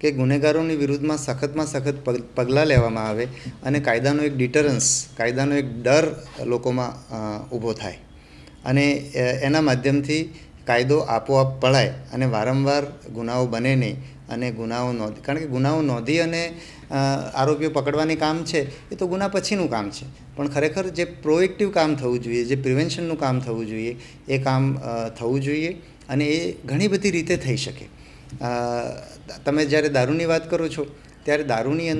કે ગુનેગારોની વિરુદ્ધમાં સખતમાં સખત પગ, પગલાં લેવામાં આવે અને કાયદાનો એક ડિટરન્સ કાયદાનો એક ડર લોકોમાં ઊભો થાય. અને એના માધ્યમથી કાયદો આપોઆપ પળાય અને વારંવાર ગુનાઓ બને નહીં અને ગુનાઓ નોંધ, કારણ કે ગુનાઓ નોંધી અને આરોપીઓ પકડવાની કામ છે, એ તો ગુના પછીનું કામ છે. પણ ખરેખર જે પ્રોએક્ટિવ કામ થવું જોઈએ, જે પ્રિવેન્શનનું કામ થવું જોઈએ, એ કામ થવું જોઈએ અને એ ઘણી બધી રીતે થઈ શકે. તમે જ્યારે દારૂની વાત કરો છો, ત્યારે દારૂની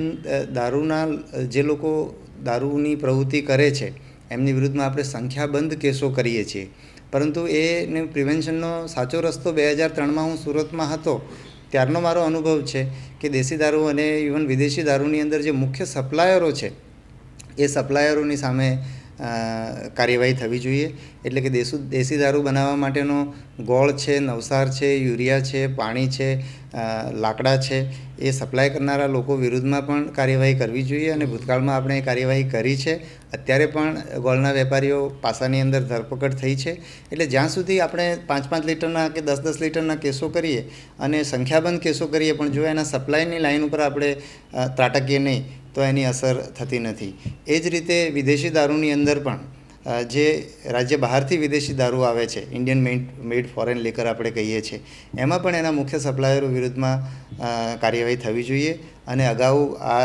દારૂના જે લોકો દારૂની પ્રવૃત્તિ કરે છે, એમની વિરુદ્ધમાં આપણે સંખ્યાબંધ કેસો કરીએ છીએ. પરંતુ એને પ્રિવેન્શનનો સાચો રસ્તો બે હજાર ત્રણમાં હું સુરતમાં હતો, ત્યારનો મારો અનુભવ છે કે દેશી દારૂ અને ઇવન વિદેશી દારૂની અંદર જે મુખ્ય સપ્લાયરો છે, એ સપ્લાયરોની સામે કાર્યવાહી થવી જોઈએ. એટલે કે દેશુ, દેશી દારૂ બનાવવા માટેનો ગોળ છે, નવસાર છે, યુરિયા છે, પાણી છે લાકડા છે, એ સપ્લાય કરનારા લોકો વિરુદ્ધમાં પણ કાર્યવાહી કરવી જોઈએ અને ભૂતકાળમાં આપણે કાર્યવાહી કરી છે. અત્યારે પણ ગોળના વેપારીઓ પાસાની અંદર ધરપકડ થઈ છે. એટલે જ્યાં સુધી આપણે પાંચ પાંચ લીટરના કે દસ દસ લીટરના કેસો કરીએ અને સંખ્યાબંધ કેસો કરીએ પણ જો એના સપ્લાયની લાઈન ઉપર આપણે ત્રાટકીએ નહીં તો એની અસર થતી નથી. એ જ રીતે વિદેશી દારૂની અંદર પણ જે રાજ્ય બહારથી વિદેશી દારૂ આવે છે ઇન્ડિયન મેડ મેડ ફોરેન લેકર આપણે કહીએ છીએ, એમાં પણ એના મુખ્ય સપ્લાયરો વિરુદ્ધમાં કાર્યવાહી થવી જોઈએ અને અગાઉ આ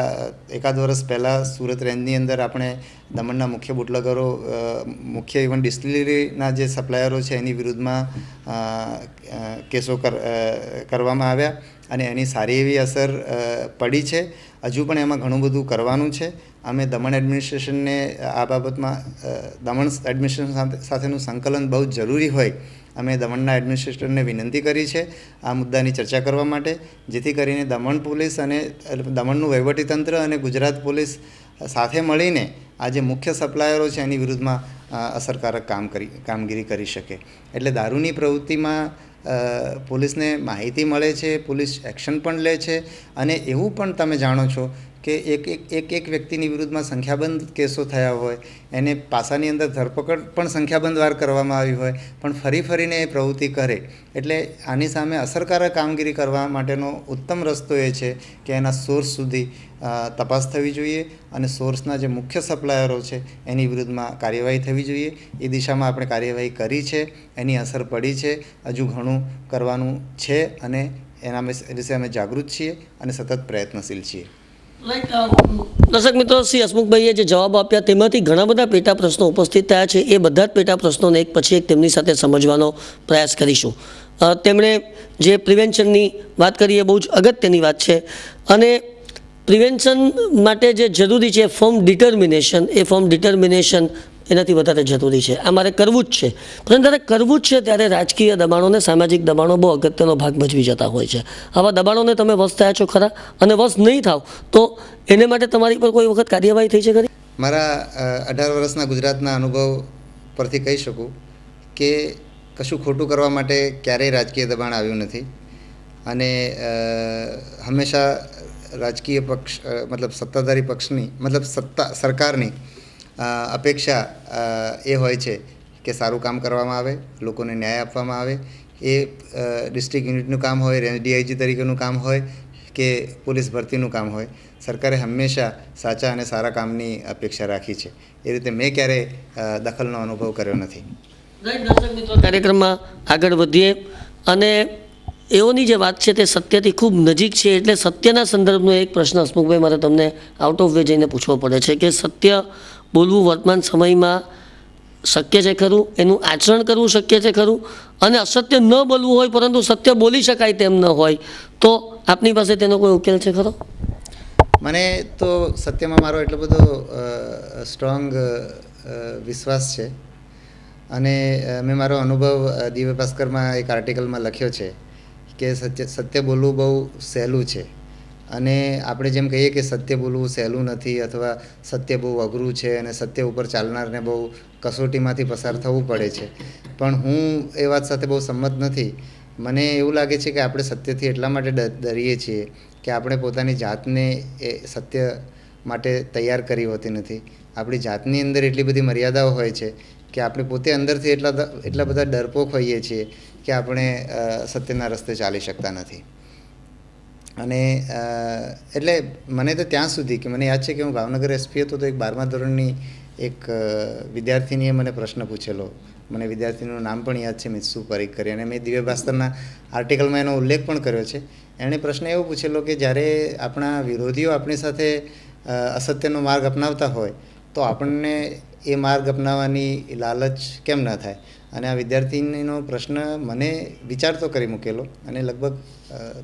એકાદ વર્ષ પહેલાં સુરત રેન્જની અંદર આપણે દમણના મુખ્ય બુટલગરો મુખ્ય ઇવન ડિસ્ટિલરીના જે સપ્લાયરો છે એની વિરુદ્ધમાં કેસો કરવામાં આવ્યા અને એની સારી એવી અસર પડી છે. હજુ પણ એમાં ઘણું બધું કરવાનું છે. અમે દમણ એડમિનિસ્ટ્રેશનને, આ બાબતમાં દમણ એડમિનિસ્ટ્રેશન સાથે, સાથેનું સંકલન બહુ જરૂરી હોય. અમે દમણના એડમિનિસ્ટ્રેટરને વિનંતી કરી છે આ મુદ્દાની ચર્ચા કરવા માટે, જેથી કરીને દમણ પોલીસ અને દમણનું વહીવટીતંત્ર અને ગુજરાત પોલીસ સાથે મળીને આ જે મુખ્ય સપ્લાયરો છે એની વિરુદ્ધમાં અસરકારક કામ કરી, કામગીરી કરી શકે. એટલે દારૂની પ્રવૃત્તિમાં પોલીસને માહિતી મળે છે, પોલીસ એક્શન પણ લે છે અને એવું પણ તમે જાણો છો કે એક એક એક એક વ્યક્તિની વિરુદ્ધમાં સંખ્યાબંધ કેસો થયા હોય, એને પાસાની અંદર ધરપકડ પણ સંખ્યાબંધ વાર કરવામાં આવી હોય, પણ ફરી ફરીને એ પ્રવૃત્તિ કરે, એટલે આની સામે અસરકારક કામગીરી કરવા માટેનો ઉત્તમ રસ્તો એ છે કે એના સોર્સ સુધી તપાસ થવી જોઈએ અને સોર્સના જે મુખ્ય સપ્લાયરો છે એની વિરુદ્ધમાં કાર્યવાહી થવી જોઈએ. એ દિશામાં આપણે કાર્યવાહી કરી છે એની અસર પડી છે હજુ ઘણું કરવાનું છે અને એના વિશે અમે જાગૃત છીએ અને સતત પ્રયત્નશીલ છીએ. દર્શક મિત્રો શ્રી હસમુખભાઈએ જે જવાબ આપ્યા તેમાંથી ઘણા બધા પેટા પ્રશ્નો ઉપસ્થિત થયા છે. એ બધા જ પેટા પ્રશ્નોને એક પછી એક તેમની સાથે સમજવાનો પ્રયાસ કરીશું. તેમણે જે પ્રિવેન્શનની વાત કરી એ બહુ જ અગત્યની વાત છે. અને પ્રિવેન્શન માટે જે જરૂરી છે ફોર્મ ડિટર્મિનેશન, એ ફોર્મ ડિટર્મિનેશન એનાથી વધારે જરૂરી છે. આ મારે કરવું જ છે. પરંતુ ત્યારે કરવું જ છે, ત્યારે રાજકીય દબાણોને સામાજિક દબાણો બહુ અગત્યનો ભાગ ભજવી જતા હોય છે. આવા દબાણોને તમે વશ થયા છો ખરા? અને વશ નહીં થાવ, તો એને માટે તમારી પર કોઈ વખત કાર્યવાહી થઈ છે ખરી? મારા અઢાર વર્ષના ગુજરાતના અનુભવ પરથી કહી શકું કે કશું ખોટું કરવા માટે ક્યારેય રાજકીય દબાણ આવ્યું નથી. અને હંમેશા રાજકીય પક્ષ મતલબ સત્તાધારી પક્ષની, મતલબ સત્તા, સરકારની અપેક્ષા એ હોય છે કે સારું કામ કરવામાં આવે, લોકોને ન્યાય આપવામાં આવે. એ ડિસ્ટ્રિક્ટ યુનિટનું કામ હોય રેન્જ ડીઆઈજી તરીકેનું કામ હોય કે પોલીસ ભરતીનું કામ હોય, સરકારે હંમેશા સાચા અને સારા કામની અપેક્ષા રાખી છે. એ રીતે મેં ક્યારેય દખલનો અનુભવ કર્યો નથી. કાર્યક્રમમાં આગળ વધીએ અને એઓની જે વાત છે તે સત્યથી ખૂબ નજીક છે એટલે સત્યના સંદર્ભનો એક પ્રશ્ન હસમુખભાઈ, મારે તમને આઉટ ઓફ વે જઈને પૂછવો પડે છે કે સત્ય બોલવું વર્તમાન સમયમાં શક્ય છે ખરું? એનું આચરણ કરવું શક્ય છે ખરું? અને અસત્ય ન બોલવું હોય પરંતુ સત્ય બોલી શકાય તેમ ન હોય, તો આપની પાસે તેનો કોઈ ઉકેલ છે ખરો? મને તો સત્યમાં મારો એટલો બધો સ્ટ્રોંગ વિશ્વાસ છે. અને મેં મારો અનુભવ દિવ્ય ભાસ્કરમાં એક આર્ટિકલમાં લખ્યો છે. કે સત્ય સત્ય બોલવું બહુ સહેલું છે. અને આપણે જેમ કહીએ કે સત્ય બોલવું સહેલું નથી અથવા સત્ય બહુ અઘરું છે અને સત્ય ઉપર ચાલનારને બહુ કસોટીમાંથી પસાર થવું પડે છે. પણ હું એ વાત સાથે બહુ સંમત નથી. મને એવું લાગે છે કે આપણે સત્યથી એટલા માટે ડરીએ છીએ કે આપણે પોતાની જાતને એ સત્ય માટે તૈયાર કરી હોતી નથી. આપણી જાતની અંદર એટલી બધી મર્યાદાઓ હોય છે કે આપણે પોતે અંદરથી એટલા એટલા બધા ડરપોક હોઈએ છીએ કે આપણે સત્યના રસ્તે ચાલી શકતા નથી. અને એટલે મને તો ત્યાં સુધી કે મને યાદ છે કે હું ભાવનગર એસપી હતો તો એક બારમા ધોરણની એક વિદ્યાર્થીનીએ મને પ્રશ્ન પૂછેલો. મને વિદ્યાર્થીનું નામ પણ યાદ છે, મિત્સુ પરીખ કરી. અને મેં દિવ્ય ભાસ્કરના આર્ટિકલમાં એનો ઉલ્લેખ પણ કર્યો છે. એણે પ્રશ્ન એવો પૂછેલો કે જ્યારે આપણા વિરોધીઓ આપણી સાથે અસત્યનો માર્ગ અપનાવતા હોય, તો આપણને એ માર્ગ અપનાવવાની લાલચ કેમ ન થાય? અને આ વિદ્યાર્થીનીનો પ્રશ્ન મને વિચારતો કરી મૂકેલો અને લગભગ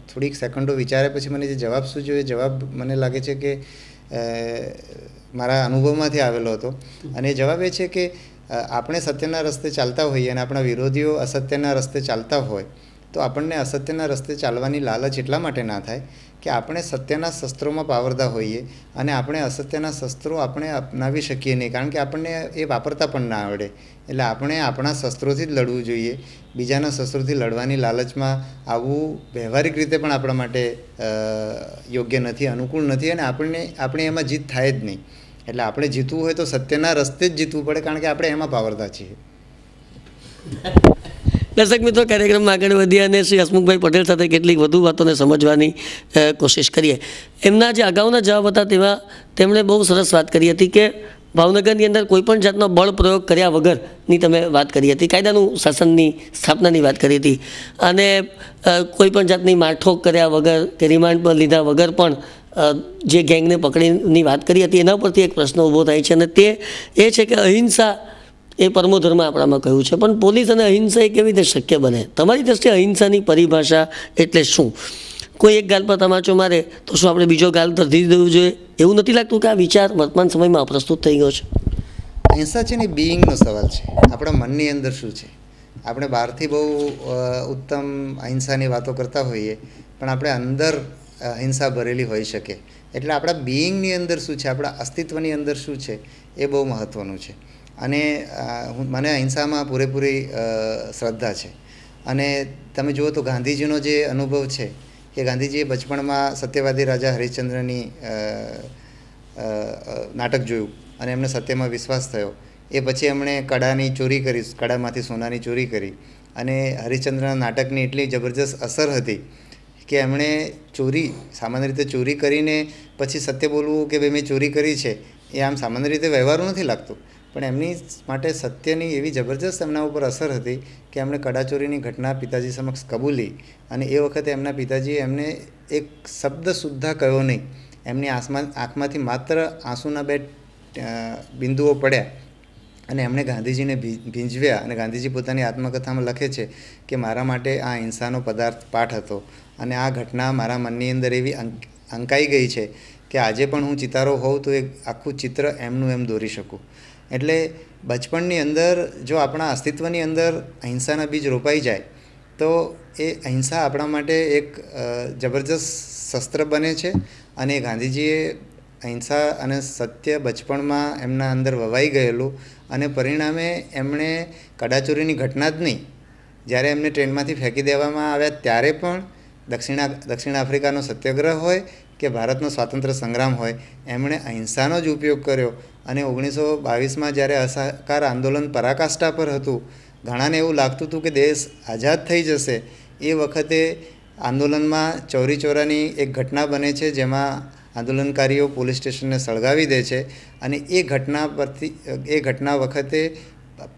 થોડીક સેકન્ડો વિચાર્યા પછી મને જે જવાબ સૂચ્યો એ જવાબ મને લાગે છે કે મારા અનુભવમાંથી આવેલો હતો. અને જવાબ એ છે કે આપણે સત્યના રસ્તે ચાલતા હોઈએ અને આપણા વિરોધીઓ અસત્યના રસ્તે ચાલતા હોય, તો આપણને અસત્યના રસ્તે ચાલવાની લાલચ એટલા માટે ના થાય કે આપણે સત્યના શસ્ત્રોમાં પાવરદા હોઈએ અને આપણે અસત્યના શસ્ત્રો આપણે અપનાવી શકીએ નહીં, કારણ કે આપણને એ વાપરતા પણ ના આવડે. એટલે આપણે આપણા શસ્ત્રોથી જ લડવું જોઈએ. બીજાના શસ્ત્રોથી લડવાની લાલચમાં આવવું વ્યવહારિક રીતે પણ આપણા માટે યોગ્ય નથી, અનુકૂળ નથી અને આપણને, આપણે એમાં જીત થાય જ નહીં. એટલે આપણે જીતવું હોય તો સત્યના રસ્તે જ જીતવું પડે, કારણ કે આપણે એમાં પાવરદા છીએ. દર્શક મિત્રો, કાર્યક્રમમાં આગળ વધીએ અને શ્રી હસમુખભાઈ પટેલ સાથે કેટલીક વધુ વાતોને સમજવાની કોશિશ કરીએ. એમના જે અગાઉના જવાબ હતા તેમાં તેમણે બહુ સરસ વાત કરી હતી કે ભાવનગરની અંદર કોઈપણ જાતનો બળ પ્રયોગ કર્યા વગરની તમે વાત કરી હતી, કાયદાનું શાસનની સ્થાપનાની વાત કરી હતી. અને કોઈપણ જાતની મારઠોક કર્યા વગર કે રિમાન્ડ પર લીધા વગર પણ જે ગેંગને પકડીની વાત કરી હતી, એના પરથી એક પ્રશ્ન ઊભો થાય છે અને તે એ છે કે અહિંસા એ પરમો ધર્મ આપણામાં કહ્યું છે. પણ પોલીસ અને અહિંસા એ કેવી રીતે શક્ય બને? તમારી દ્રષ્ટિએ અહિંસાની પરિભાષા એટલે શું? કોઈ એક ગાલ પર તમાચો મારે, તો શું આપણે બીજો ગાલ ધરી દેવું જોઈએ? એવું નથી લાગતું કે આ વિચાર વર્તમાન સમયમાં અપ્રસ્તુત થઈ ગયો છે? અહિંસા છે ને બિઈંગનો સવાલ છે. આપણા મનની અંદર શું છે? આપણે બહારથી બહુ ઉત્તમ અહિંસાની વાતો કરતા હોઈએ, પણ આપણે અંદર અહિંસા ભરેલી હોઈ શકે. એટલે આપણા બિઈંગની અંદર શું છે? આપણા અસ્તિત્વની અંદર શું છે? એ બહુ મહત્ત્વનું છે. અને મને અહિંસામાં પૂરેપૂરી શ્રદ્ધા છે. અને તમે જુઓ તો ગાંધીજીનો જે અનુભવ છે, કે ગાંધીજીએ બચપણમાં સત્યવાદી રાજા હરિશ્ચંદ્રની નાટક જોયું અને એમને સત્યમાં વિશ્વાસ થયો. એ પછી એમણે કડાની ચોરી કરી, કડામાંથી સોનાની ચોરી કરી અને હરિશ્ચંદ્રના નાટકની એટલી જબરજસ્ત અસર હતી કે એમણે ચોરી, સામાન્ય રીતે ચોરી કરીને પછી સત્ય બોલવું કે ભાઈ મેં ચોરી કરી છે, એ આમ સામાન્ય રીતે વ્યવહારું નથી લાગતું. પણ એમની માટે સત્યની એવી જબરજસ્ત એમના ઉપર અસર હતી કે એમણે કડાચોરીની ઘટના પિતાજી સમક્ષ કબૂલી અને એ વખતે એમના પિતાજીએ એમને એક શબ્દ સુદ્ધા કહ્યો નહીં. એમની આસમાન આંખમાંથી માત્ર આંસુના બે બિંદુઓ પડ્યા અને એમણે ગાંધીજીને ભીંજવ્યા અને ગાંધીજી પોતાની આત્મકથામાં લખે છે કે મારા માટે આ હિંસાનો પદાર્થ પાઠ હતો અને આ ઘટના મારા મનની અંદર એવી અંક, અંકાઈ ગઈ છે કે આજે પણ હું ચિતારો હોઉં તો એ આખું ચિત્ર એમનું એમ દોરી શકું. એટલે બચપણની અંદર જો આપણા અસ્તિત્વની અંદર અહિંસાના બીજ રોપાઈ જાય, તો એ અહિંસા આપણા માટે એક જબરજસ્ત શસ્ત્ર બને છે અને ગાંધીજીએ અહિંસા અને સત્ય બચપણમાં એમના અંદર વવાઈ ગયેલું અને પરિણામે એમણે કડાચોરીની ઘટના જ નહીં, જ્યારે એમને ટ્રેનમાંથી ફેંકી દેવામાં આવ્યા ત્યારે પણ દક્ષિણ દક્ષિણ આફ્રિકાનો સત્યાગ્રહ હોય કે ભારતનો સ્વાતંત્ર્ય સંગ્રામ હોય, એમણે અહિંસાનો જ ઉપયોગ કર્યો અને ઓગણીસો બાવીસમાં જ્યારે અસહકાર આંદોલન પરાકાષ્ઠા પર હતું, ઘણાને એવું લાગતું હતું કે દેશ આઝાદ થઈ જશે. એ વખતે આંદોલનમાં ચૌરી ચોરાની એક ઘટના બને છે જેમાં આંદોલનકારીઓ પોલીસ સ્ટેશનને સળગાવી દે છે અને એ ઘટના પરથી, એ ઘટના વખતે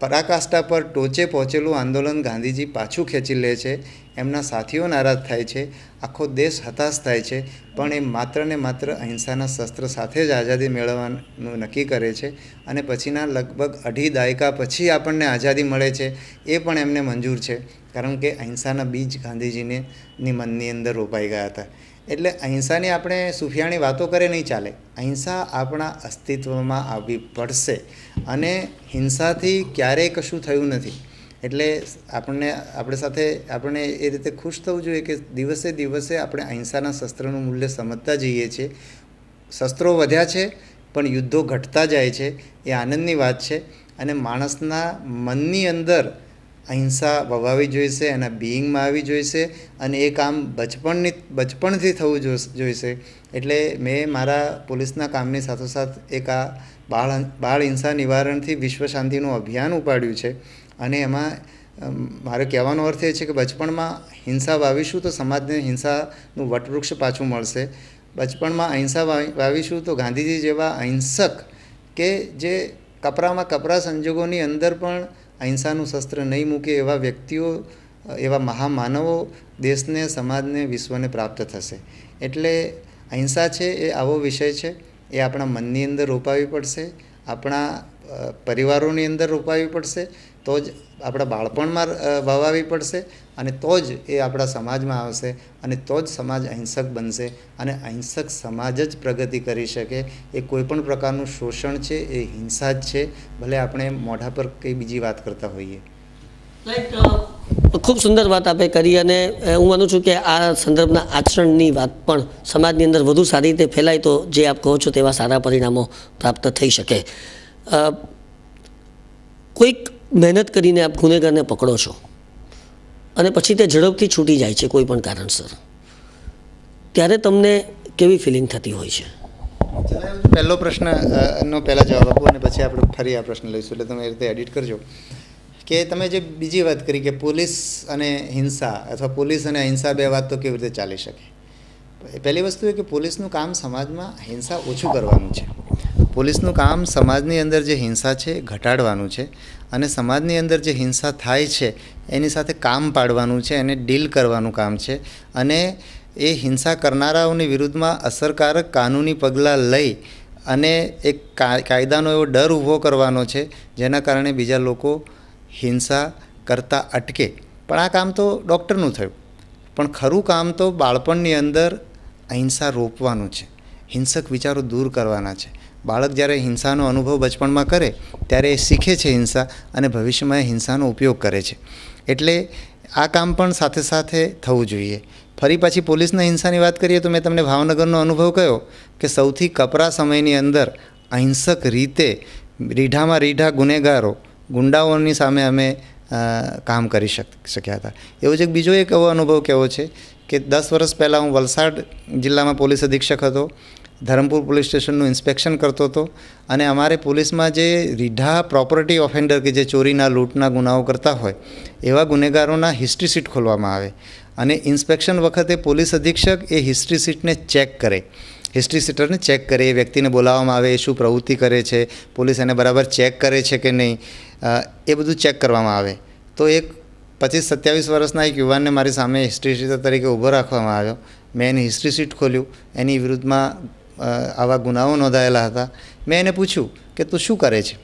પરાકાષ્ઠા પર ટોચે પહોંચેલું આંદોલન ગાંધીજી પાછું ખેંચી લે છે. એમના સાથીઓ નારાજ થાય છે, આખો દેશ હતાશ થાય છે, પણ એ માત્ર ને માત્ર અહિંસાના શસ્ત્ર સાથે જ આઝાદી મેળવવાનું નક્કી કરે છે અને પછીના લગભગ અઢી દાયકા પછી આપણને આઝાદી મળે છે, એ પણ એમને મંજૂર છે, કારણ કે અહિંસાના બીજ ગાંધીજીને ની મનની અંદર રોપાઈ ગયા હતા. એટલે અહિંસાની આપણે સુફિયાણી વાતો કરે નહીં ચાલે. અહિંસા આપણા અસ્તિત્વમાં આવવી પડશે અને હિંસાથી ક્યારેય કશું થયું નથી. એટલે આપણને, આપણે સાથે આપણે એ રીતે ખુશ થવું જોઈએ કે દિવસે દિવસે આપણે અહિંસાના શસ્ત્રનું મૂલ્ય સમજતા જઈએ છીએ. શસ્ત્રો વધ્યા છે, પણ યુદ્ધો ઘટતા જાય છે, એ આનંદની વાત છે. અને માણસના મનની અંદર અહિંસા વવાવી જોઈશે એના બિઈંગમાં આવી જોઈશે અને એ કામ બચપણની, બચપણથી થવું જોઈશે. એટલે મેં મારા પોલીસના કામની સાથોસાથ એક આ બાળ બાળ હિંસા નિવારણથી વિશ્વ શાંતિનું અભિયાન ઉપાડ્યું છે. અને એમાં મારો કહેવાનો અર્થ એ છે કે બચપણમાં હિંસા વાવીશું તો સમાજને હિંસાનું વટવૃક્ષ પાછું મળશે. બચપણમાં અહિંસા વાવી- વાવીશું તો ગાંધીજી જેવા અહિંસક કે જે કપરામાં કપરા સંજોગોની અંદર પણ અહિંસાનું શસ્ત્ર નહીં મૂકે એવા વ્યક્તિઓ, એવા મહામાનવો દેશને, સમાજને, વિશ્વને પ્રાપ્ત થશે. એટલે અહિંસા છે એ આવો વિષય છે. એ આપણા મનની અંદર રોપાવી પડશે. આપણા પરિવારોની અંદર રોપાવી પડશે. તો જ આપણા બાળપણમાં વવાવી પડશે અને તો જ એ આપણા સમાજમાં આવશે અને તો જ સમાજ અહિંસક બનશે અને અહિંસક સમાજ જ પ્રગતિ કરી શકે. એ કોઈપણ પ્રકારનું શોષણ છે એ હિંસા જ છે. ભલે આપણે મોઢા પર કંઈ બીજી વાત કરતા હોઈએ. ખૂબ સુંદર વાત આપે કરી અને હું માનું છું કે આ સંદર્ભના આચરણની વાત પણ સમાજની અંદર વધુ સારી રીતે ફેલાય તો જે આપ કહો છો તેવા સારા પરિણામો પ્રાપ્ત થઈ શકે. કોઈક મહેનત કરીને આપ ગુનેગારને પકડો છો. અને પછી તે ઝડપથી છૂટી જાય છે કોઈ પણ કારણસર. ત્યારે તમને કેવી ફિલિંગ થતી હોય છે? પહેલો પ્રશ્ન નો પહેલાં જવાબ આપો અને પછી આપણે ફરી આ પ્રશ્ન લઈશું. એટલે તમે એ રીતે એડિટ કરજો. કે તમે જે બીજી વાત કરી કે પોલીસ અને હિંસા અથવા પોલીસ અને અહિંસા બે વાત તો કેવી રીતે ચાલી શકે? પહેલી વસ્તુ એ કે પોલીસનું કામ સમાજમાં હિંસા ઓછું કરવાનું છે. પોલીસનું કામ સમાજની અંદર જે હિંસા છે, ઘટાડવાનું છે અને સમાજની અંદર જે હિંસા થાય છે, એની સાથે કામ પાડવાનું છે, એને ડીલ કરવાનું કામ છે. અને એ હિંસા કરનારાઓની વિરુદ્ધમાં અસરકારક કાનૂની પગલાં લઈ અને એક કાયદાનો એવો ડર ઊભો કરવાનો છે, જેના કારણે બીજા લોકો હિંસા કરતા અટકે. પણ આ કામ તો ડૉક્ટરનું થયું. પણ ખરું કામ તો બાળપણની અંદર અહિંસા રોપવાનું છે. હિંસક વિચારો દૂર કરવાના છે. બાળક જ્યારે હિંસાનો અનુભવ બચપણમાં કરે, ત્યારે એ શીખે છે હિંસા અને ભવિષ્યમાં એ હિંસાનો ઉપયોગ કરે છે. એટલે આ કામ પણ સાથે સાથે થવું જોઈએ. ફરી પાછી પોલીસના હિંસાની વાત કરીએ તો મેં તમને ભાવનગરનો અનુભવ કહ્યો કે સૌથી કપરા સમયની અંદર અહિંસક રીતે રીઢામાં રીઢા ગુનેગારો, ગુંડાઓની સામે અમે કામ કરી શક, શક્યા હતા. એવો જ એક બીજો એક એવો અનુભવ કેવો છે કે દસ વર્ષ પહેલાં હું વલસાડ જિલ્લામાં પોલીસ અધિક્ષક હતો. ધરમપુર પોલીસ સ્ટેશનનું ઇન્સ્પેક્શન કરતો હતો અને અમારે પોલીસમાં જે રીઢા પ્રોપર્ટી ઓફેન્ડર કે જે ચોરીના લૂંટના ગુનાઓ કરતા હોય, એવા ગુનેગારોના હિસ્ટ્રી શીટ ખોલવામાં આવે. અને ઇન્સ્પેક્શન વખતે પોલીસ અધિક્ષક એ હિસ્ટ્રી શીટને ચેક કરે. હિસ્ટ્રી સીટરને ચેક કરે, એ વ્યક્તિને બોલાવવામાં આવે, એ શું પ્રવૃત્તિ કરે છે, પોલીસ એને બરાબર ચેક કરે છે કે નહીં એ બધું ચેક કરવામાં આવે. તો એક પચીસ સત્યાવીસ વર્ષના એક યુવાનને મારી સામે હિસ્ટ્રી સીટર તરીકે ઊભો રાખવામાં આવ્યો. મેં એની હિસ્ટ્રી શીટ ખોલ્યું. એની વિરુદ્ધમાં આવા ગુનાઓ નોંધાયેલા હતા. મેં એને પૂછ્યું કે તું શું કરે છે?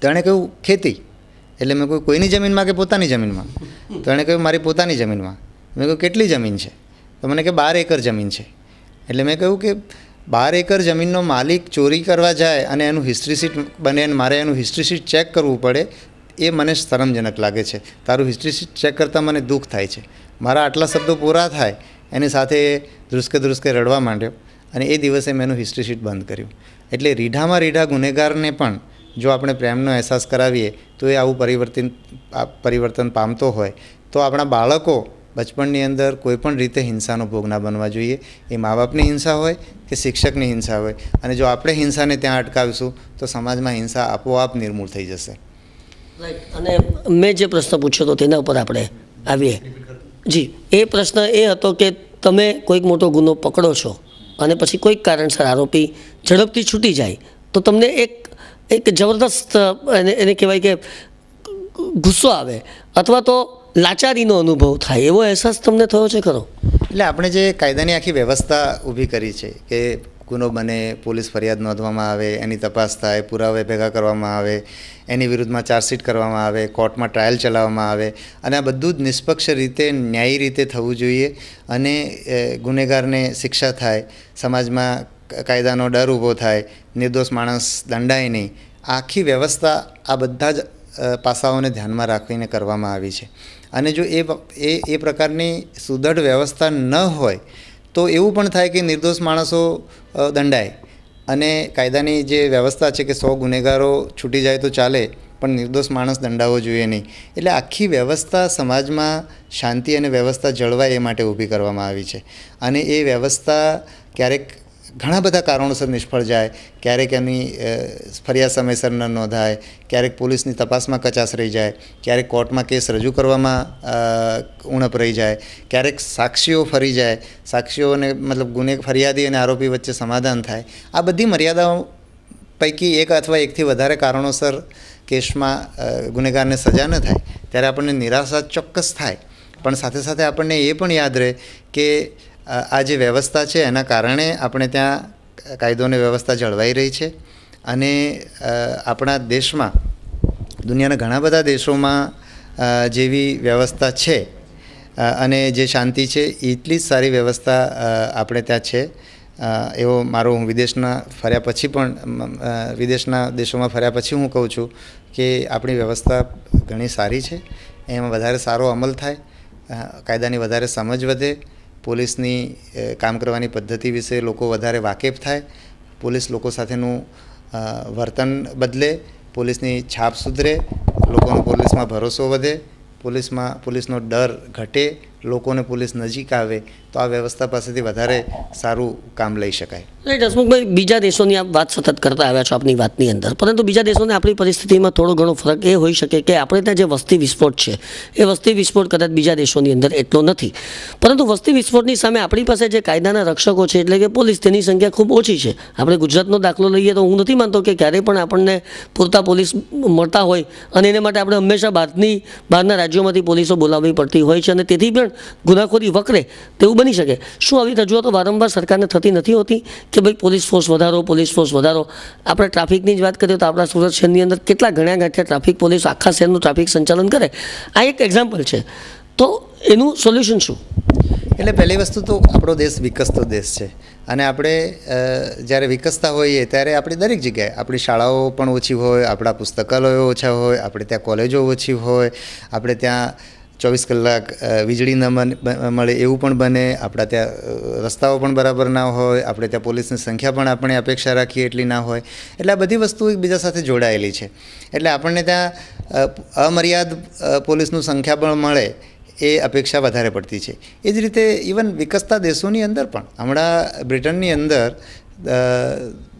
તેણે કહ્યું, ખેતી. એટલે મેં કહ્યું, કોઈની જમીનમાં કે પોતાની જમીનમાં તો એણે કહ્યું, મારી પોતાની જમીનમાં મેં. કહ્યું, કેટલી જમીન છે? તો મને કે, બાર એકર જમીન છે. એટલે મેં કહ્યું કે, બાર એકર જમીનનો માલિક ચોરી કરવા જાય અને એનું હિસ્ટ્રી શીટ બને અને મારે એનું હિસ્ટ્રી શીટ ચેક કરવું પડે, એ મને શરમજનક લાગે છે. તારું હિસ્ટ્રી શીટ ચેક કરતાં મને દુઃખ થાય છે. મારા આટલા શબ્દો પૂરા થાય. એની સાથે ધ્રુસકે ધ્રુસકે રડવા માંડ્યો. અને એ દિવસે મેં એનું હિસ્ટ્રી શીટ બંધ કર્યું. એટલે રીઢામાં રીઢા ગુનેગારને પણ જો આપણે પ્રેમનો અહેસાસ કરાવીએ, તો એ આવું પરિવર્તન પરિવર્તન પામતો હોય, તો આપણા બાળકો બચપણની અંદર કોઈપણ રીતે હિંસાનો ભોગ ના બનવા જોઈએ. એ મા બાપની હિંસા હોય કે શિક્ષકની હિંસા હોય. અને જો આપણે હિંસાને ત્યાં અટકાવીશું, તો સમાજમાં હિંસા આપોઆપ નિર્મૂળ થઈ જશે. અને મેં જે પ્રશ્ન પૂછ્યો હતો તેના ઉપર આપણે આવીએ. જી. એ પ્રશ્ન એ હતો કે તમે કોઈક મોટો ગુનો પકડો છો. અને પછી કોઈક કારણસર આરોપી ઝડપથી છૂટી જાય, તો તમને એક એક જબરદસ્ત, એને એને કહેવાય કે ગુસ્સો આવે અથવા તો લાચારીનો અનુભવ થાય, એવો અહેસાસ તમને થયો છે ખરો? એટલે આપણે જે કાયદાની આખી વ્યવસ્થા ઊભી કરી છે કે ગુનો બને, પોલીસ ફરિયાદ નોંધવામાં આવે, એની તપાસ થાય પુરાવે ભેગા કરવામાં આવે, એની વિરુદ્ધમાં ચાર્જશીટ કરવામાં આવે, કોર્ટમાં ટ્રાયલ ચલાવવામાં આવે. અને આ બધું જ નિષ્પક્ષ રીતે, ન્યાયી રીતે થવું જોઈએ અને ગુનેગારને શિક્ષા થાય, સમાજમાં કાયદાનો ડર ઊભો થાય, નિર્દોષ માણસ દંડાય નહીં. આખી વ્યવસ્થા આ બધા જ પાસાઓને ધ્યાનમાં રાખીને કરવામાં આવી છે. અને જો એ એ પ્રકારની સુદૃઢ વ્યવસ્થા ન હોય તો એવું પણ થાય કે નિર્દોષ માણસો દંડાય. અને કાયદાની જે વ્યવસ્થા છે કે સો ગુનેગારો છૂટી જાય તો ચાલે, પણ નિર્દોષ માણસ દંડાવવો જોઈએ નહીં. એટલે આખી વ્યવસ્થા સમાજમાં શાંતિ અને વ્યવસ્થા જળવાય એ માટે ઊભી કરવામાં આવી છે. અને એ વ્યવસ્થા ક્યારેક ઘણા બધા કારણોસર નિષ્ફળ જાય. ક્યારેક એની ફરિયાદ સમયસર ન નોંધાય. ક્યારેક પોલીસની તપાસમાં કચાશ રહી જાય. ક્યારેક કોર્ટમાં કેસ રજૂ કરવામાં ઉણપ રહી જાય. ક્યારેક સાક્ષીઓ ફરી જાય. સાક્ષીઓને મતલબ ગુને, ફરિયાદી અને આરોપી વચ્ચે સમાધાન થાય. આ બધી મર્યાદાઓ પૈકી એક અથવા એકથી વધારે કારણોસર કેસમાં ગુનેગારને સજા ન થાય. ત્યારે આપણને નિરાશા ચોક્કસ થાય. પણ સાથે સાથે આપણને એ પણ યાદ રહે કે આ જે વ્યવસ્થા છે, એના કારણે આપણે ત્યાં કાયદોની વ્યવસ્થા જળવાઈ રહી છે અને આપણા દેશમાં, દુનિયાના ઘણા બધા દેશોમાં જેવી વ્યવસ્થા છે અને જે શાંતિ છે, એટલી જ સારી વ્યવસ્થા આપણે ત્યાં છે. એવો મારો હું વિદેશના ફર્યા પછી પણ વિદેશના દેશોમાં ફર્યા પછી હું કહું છું કે આપણી વ્યવસ્થા ઘણી સારી છે. એમાં વધારે સારો અમલ થાય. કાયદાની વધારે સમજ વધે. પોલીસની કામ કરવાની પદ્ધતિ વિશે લોકો વધારે વાકેફ થાય, પોલીસ લોકો સાથેનું વર્તન બદલે, પોલીસની છાપ સુધરે, લોકોનો પોલીસમાં ભરોસો વધે, પોલીસમાં, પોલીસનો ડર ઘટે લોકોને પોલીસ નજીક આવે, તો આ વ્યવસ્થા પાસેથી વધારે સારું કામ લઈ શકાય. રાઈટ હસમુખભાઈ બીજા દેશોની આપ વાત સતત કરતા આવ્યા છો આપની વાતની અંદર. પરંતુ બીજા દેશોને આપણી પરિસ્થિતિમાં થોડો ઘણો ફરક એ હોઈ શકે કે આપણે ત્યાં જે વસ્તી વિસ્ફોટ છે, એ વસ્તી વિસ્ફોટ કદાચ બીજા દેશોની અંદર એટલો નથી. પરંતુ વસ્તી વિસ્ફોટની સામે આપણી પાસે જે કાયદાના રક્ષકો છે, એટલે કે પોલીસ, તેની સંખ્યા ખૂબ ઓછી છે. આપણે ગુજરાતનો દાખલો લઈએ તો હું નથી માનતો કે ક્યારેય પણ આપણને પૂરતા પોલીસ મળતા હોય, અને એને માટે આપણે હંમેશા બહારની, બહારના રાજ્યોમાંથી પોલીસો બોલાવવી પડતી હોય છે. અને તેથી પણ ગુનાખોરી વકરે તેવું બની શકે. શું આવી રજૂઆતો વારંવાર સરકારને થતી નથી હોતી કે ભાઈ પોલીસ ફોર્સ વધારો, પોલીસ ફોર્સ વધારો? આપણે ટ્રાફિકની જ વાત કરીએ તો આપણા સુરત શહેરની અંદર કેટલા ઘણા ગાંઠિયા ટ્રાફિક પોલીસ આખા શહેરનું ટ્રાફિક સંચાલન કરે? આ એક એક્ઝામ્પલ છે. તો એનું સોલ્યુશન શું? એટલે પહેલી વસ્તુ તો આપણો દેશ વિકસતો દેશ છે. અને આપણે જ્યારે વિકસતા હોઈએ ત્યારે આપણી દરેક જગ્યાએ આપણી શાળાઓ પણ ઓછી હોય, આપણા પુસ્તકાલયો ઓછા હોય, આપણે ત્યાં કોલેજો ઓછી હોય, આપણે ત્યાં ચોવીસ કલાક વીજળી ન મળે એવું પણ બને. આપણા ત્યાં રસ્તાઓ પણ બરાબર ના હોય. આપણે ત્યાં પોલીસની સંખ્યા પણ આપણે અપેક્ષા રાખીએ એટલી ના હોય. એટલે આ બધી વસ્તુ એકબીજા સાથે જોડાયેલી છે. એટલે આપણને ત્યાં અમર્યાદ પોલીસનું સંખ્યા પણ મળે એ અપેક્ષા વધારે પડતી છે. એ જ રીતે ઇવન વિકસતા દેશોની અંદર પણ. હમણાં બ્રિટનની અંદર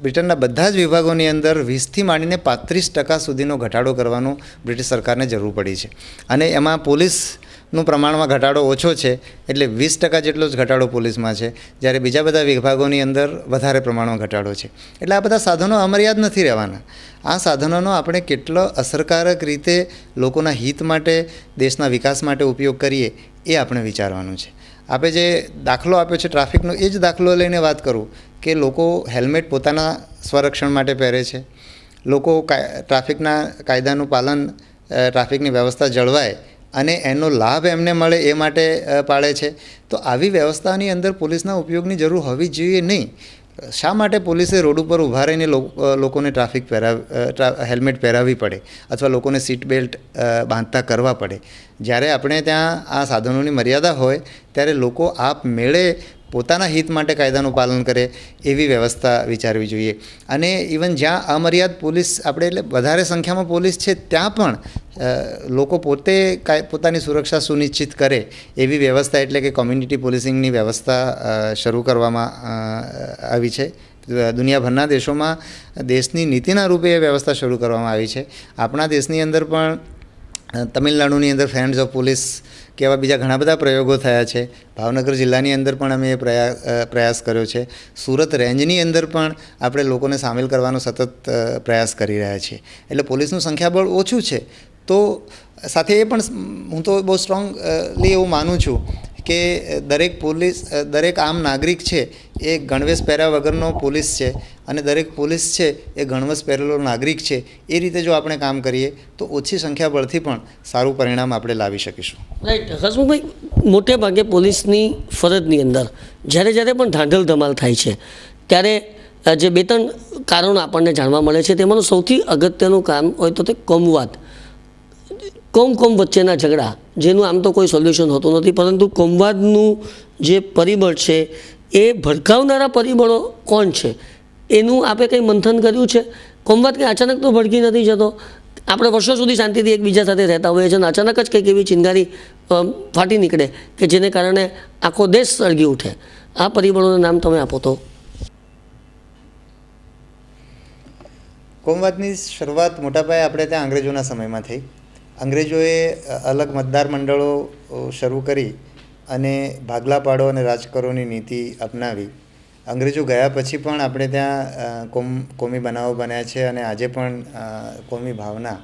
બ્રિટનના બધા જ વિભાગોની અંદર વીસથી માંડીને પાંત્રીસ ટકા સુધીનો ઘટાડો કરવાનો બ્રિટિશ સરકારને જરૂર પડી છે. અને એમાં પોલીસનું પ્રમાણમાં ઘટાડો ઓછો છે, એટલે વીસ ટકા જેટલો જ ઘટાડો પોલીસમાં છે, જ્યારે બીજા બધા વિભાગોની અંદર વધારે પ્રમાણમાં ઘટાડો છે. એટલે આ બધા સાધનો અમર્યાદ નથી રહેવાના. આ સાધનોનો આપણે કેટલો અસરકારક રીતે લોકોના હિત માટે, દેશના વિકાસ માટે ઉપયોગ કરીએ, એ આપણે વિચારવાનું છે. આપણે જે દાખલો આપ્યો છે ટ્રાફિકનો, એ જ દાખલો લઈને વાત કરું. કે લોકો હેલ્મેટ પોતાના સ્વરક્ષણ માટે પહેરે છે. લોકો ટ્રાફિકના કાયદાનું પાલન ટ્રાફિકની વ્યવસ્થા જળવાય અને એનો લાભ એમને મળે એ માટે પાળે છે. તો આવી વ્યવસ્થાની અંદર પોલીસના ઉપયોગની જરૂર હોવી જોઈએ નહીં. શા માટે પોલીસે રોડ ઉપર ઊભા રહીને લોકોને ટ્રાફિક પહેરાવ હેલ્મેટ પહેરાવવી પડે અથવા લોકોને સીટ બેલ્ટ બાંધતા કરવા પડે? જ્યારે આપણે ત્યાં આ સાધનોની મર્યાદા હોય, ત્યારે લોકો આપ મેળે પોતાના હિત માટે કાયદાનું પાલન કરે એવી વ્યવસ્થા વિચારવી જોઈએ. અને ઇવન જ્યાં અમર્યાદ પોલીસ આપણે એટલે વધારે સંખ્યામાં પોલીસ છે, ત્યાં પણ લોકો પોતે પોતાની સુરક્ષા સુનિશ્ચિત કરે એવી વ્યવસ્થા એટલે કે કોમ્યુનિટી પોલીસિંગની વ્યવસ્થા શરૂ કરવામાં આવી છે. દુનિયાભરના દેશોમાં દેશની નીતિના રૂપે એ વ્યવસ્થા શરૂ કરવામાં આવી છે. આપણા દેશની અંદર પણ તમિલનાડુની અંદર ફ્રેન્ડ્સ ઓફ પોલીસ કે એવા બીજા ઘણા બધા પ્રયોગો થયા છે. ભાવનગર જિલ્લાની અંદર પણ અમે એ પ્રયાસ કર્યો છે. સુરત રેન્જની અંદર પણ આપણે લોકોને સામેલ કરવાનો સતત પ્રયાસ કરી રહ્યા છીએ. એટલે પોલીસનું સંખ્યાબળ ઓછું છે. તો સાથે એ પણ હું તો બહુ સ્ટ્રોંગલી એવું માનું છું કે દરેક પોલીસ દરેક આમ નાગરિક છે, એ ગણવેશ પહેર્યા વગરનો પોલીસ છે અને દરેક પોલીસ છે, એ ગણવેશ પહેરેલો નાગરિક છે, એ રીતે જો આપણે કામ કરીએ, તો ઓછી સંખ્યા બળથી પણ સારું પરિણામ આપણે લાવી શકીશું. રાઈટ હસમુખભાઈ, મોટે ભાગે પોલીસની ફરજની અંદર, જ્યારે જ્યારે પણ ધાંધલ ધમાલ થાય છે, ત્યારે જે બે ત્રણ કારણો આપણને જાણવા મળે છે, તેમાંનું સૌથી અગત્યનું કામ હોય તો તે કોમવાદ કોમ કોમ વચ્ચેના ઝઘડા, જેનું આમ તો કોઈ સોલ્યુશન હોતું નથી, પરંતુ કોમવાદનું જે પરિબળ છે, એ ભડકાવનારા પરિબળો કોણ છે? એનું આપે કંઈ મંથન કર્યું છે? કોમવાદ કંઈ અચાનક તો ભડકી નથી જતો? આપણે વર્ષો સુધી શાંતિથી એકબીજા સાથે રહેતા હોઈએ છીએ અને અચાનક જ કંઈક એવી ચિનગારી ફાટી નીકળે કે જેને કારણે આખો દેશ સળગી ઉઠે. આ પરિબળોનું નામ તમે આપો તો. કોમવાદની શરૂઆત મોટા પાયે આપણે ત્યાં અંગ્રેજોના સમયમાં થઈ. અંગ્રેજોએ અલગ મતદાર મંડળો શરૂ કરી અને ભાગલા પાડો અને રાજ કરોની નીતિ અપનાવી. અંગ્રેજો ગયા પછી પણ આપણે ત્યાં કોમ, કોમી બનાવો બન્યા છે અને આજે પણ કોમી ભાવના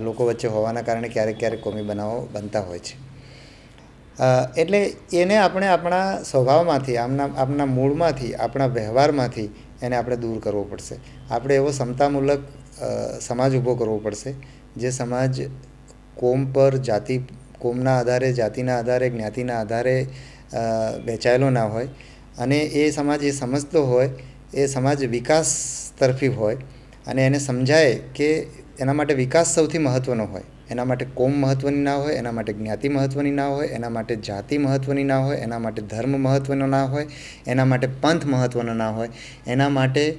લોકો વચ્ચે હોવાના કારણે ક્યારેક ક્યારેક કોમી બનાવો બનતા હોય છે. એટલે એને આપણે આપણા સ્વભાવમાંથી આમના આપણા મૂળમાંથી, આપણા વ્યવહારમાંથી એને આપણે દૂર કરવો પડશે. આપણે એવો સમતામૂલક સમાજ ઊભો કરવો પડશે જે સમાજ કોમ પર જાતિ, કોમના આધારે, જાતિના આધારે, જ્ઞાતિના આધારે વેચાયેલો ના હોય અને એ સમાજ એ સમજતો હોય, એ સમાજ વિકાસ તરફી હોય અને એને સમજાય કે એના માટે વિકાસ સૌથી મહત્ત્વનો હોય. એના માટે કોમ મહત્ત્વની ના હોય, એના માટે જ્ઞાતિ મહત્ત્વની ના હોય, એના માટે જાતિ મહત્ત્વની ના હોય, એના માટે ધર્મ મહત્ત્વનો ના હોય, એના માટે પંથ મહત્ત્વનો ના હોય, એના માટે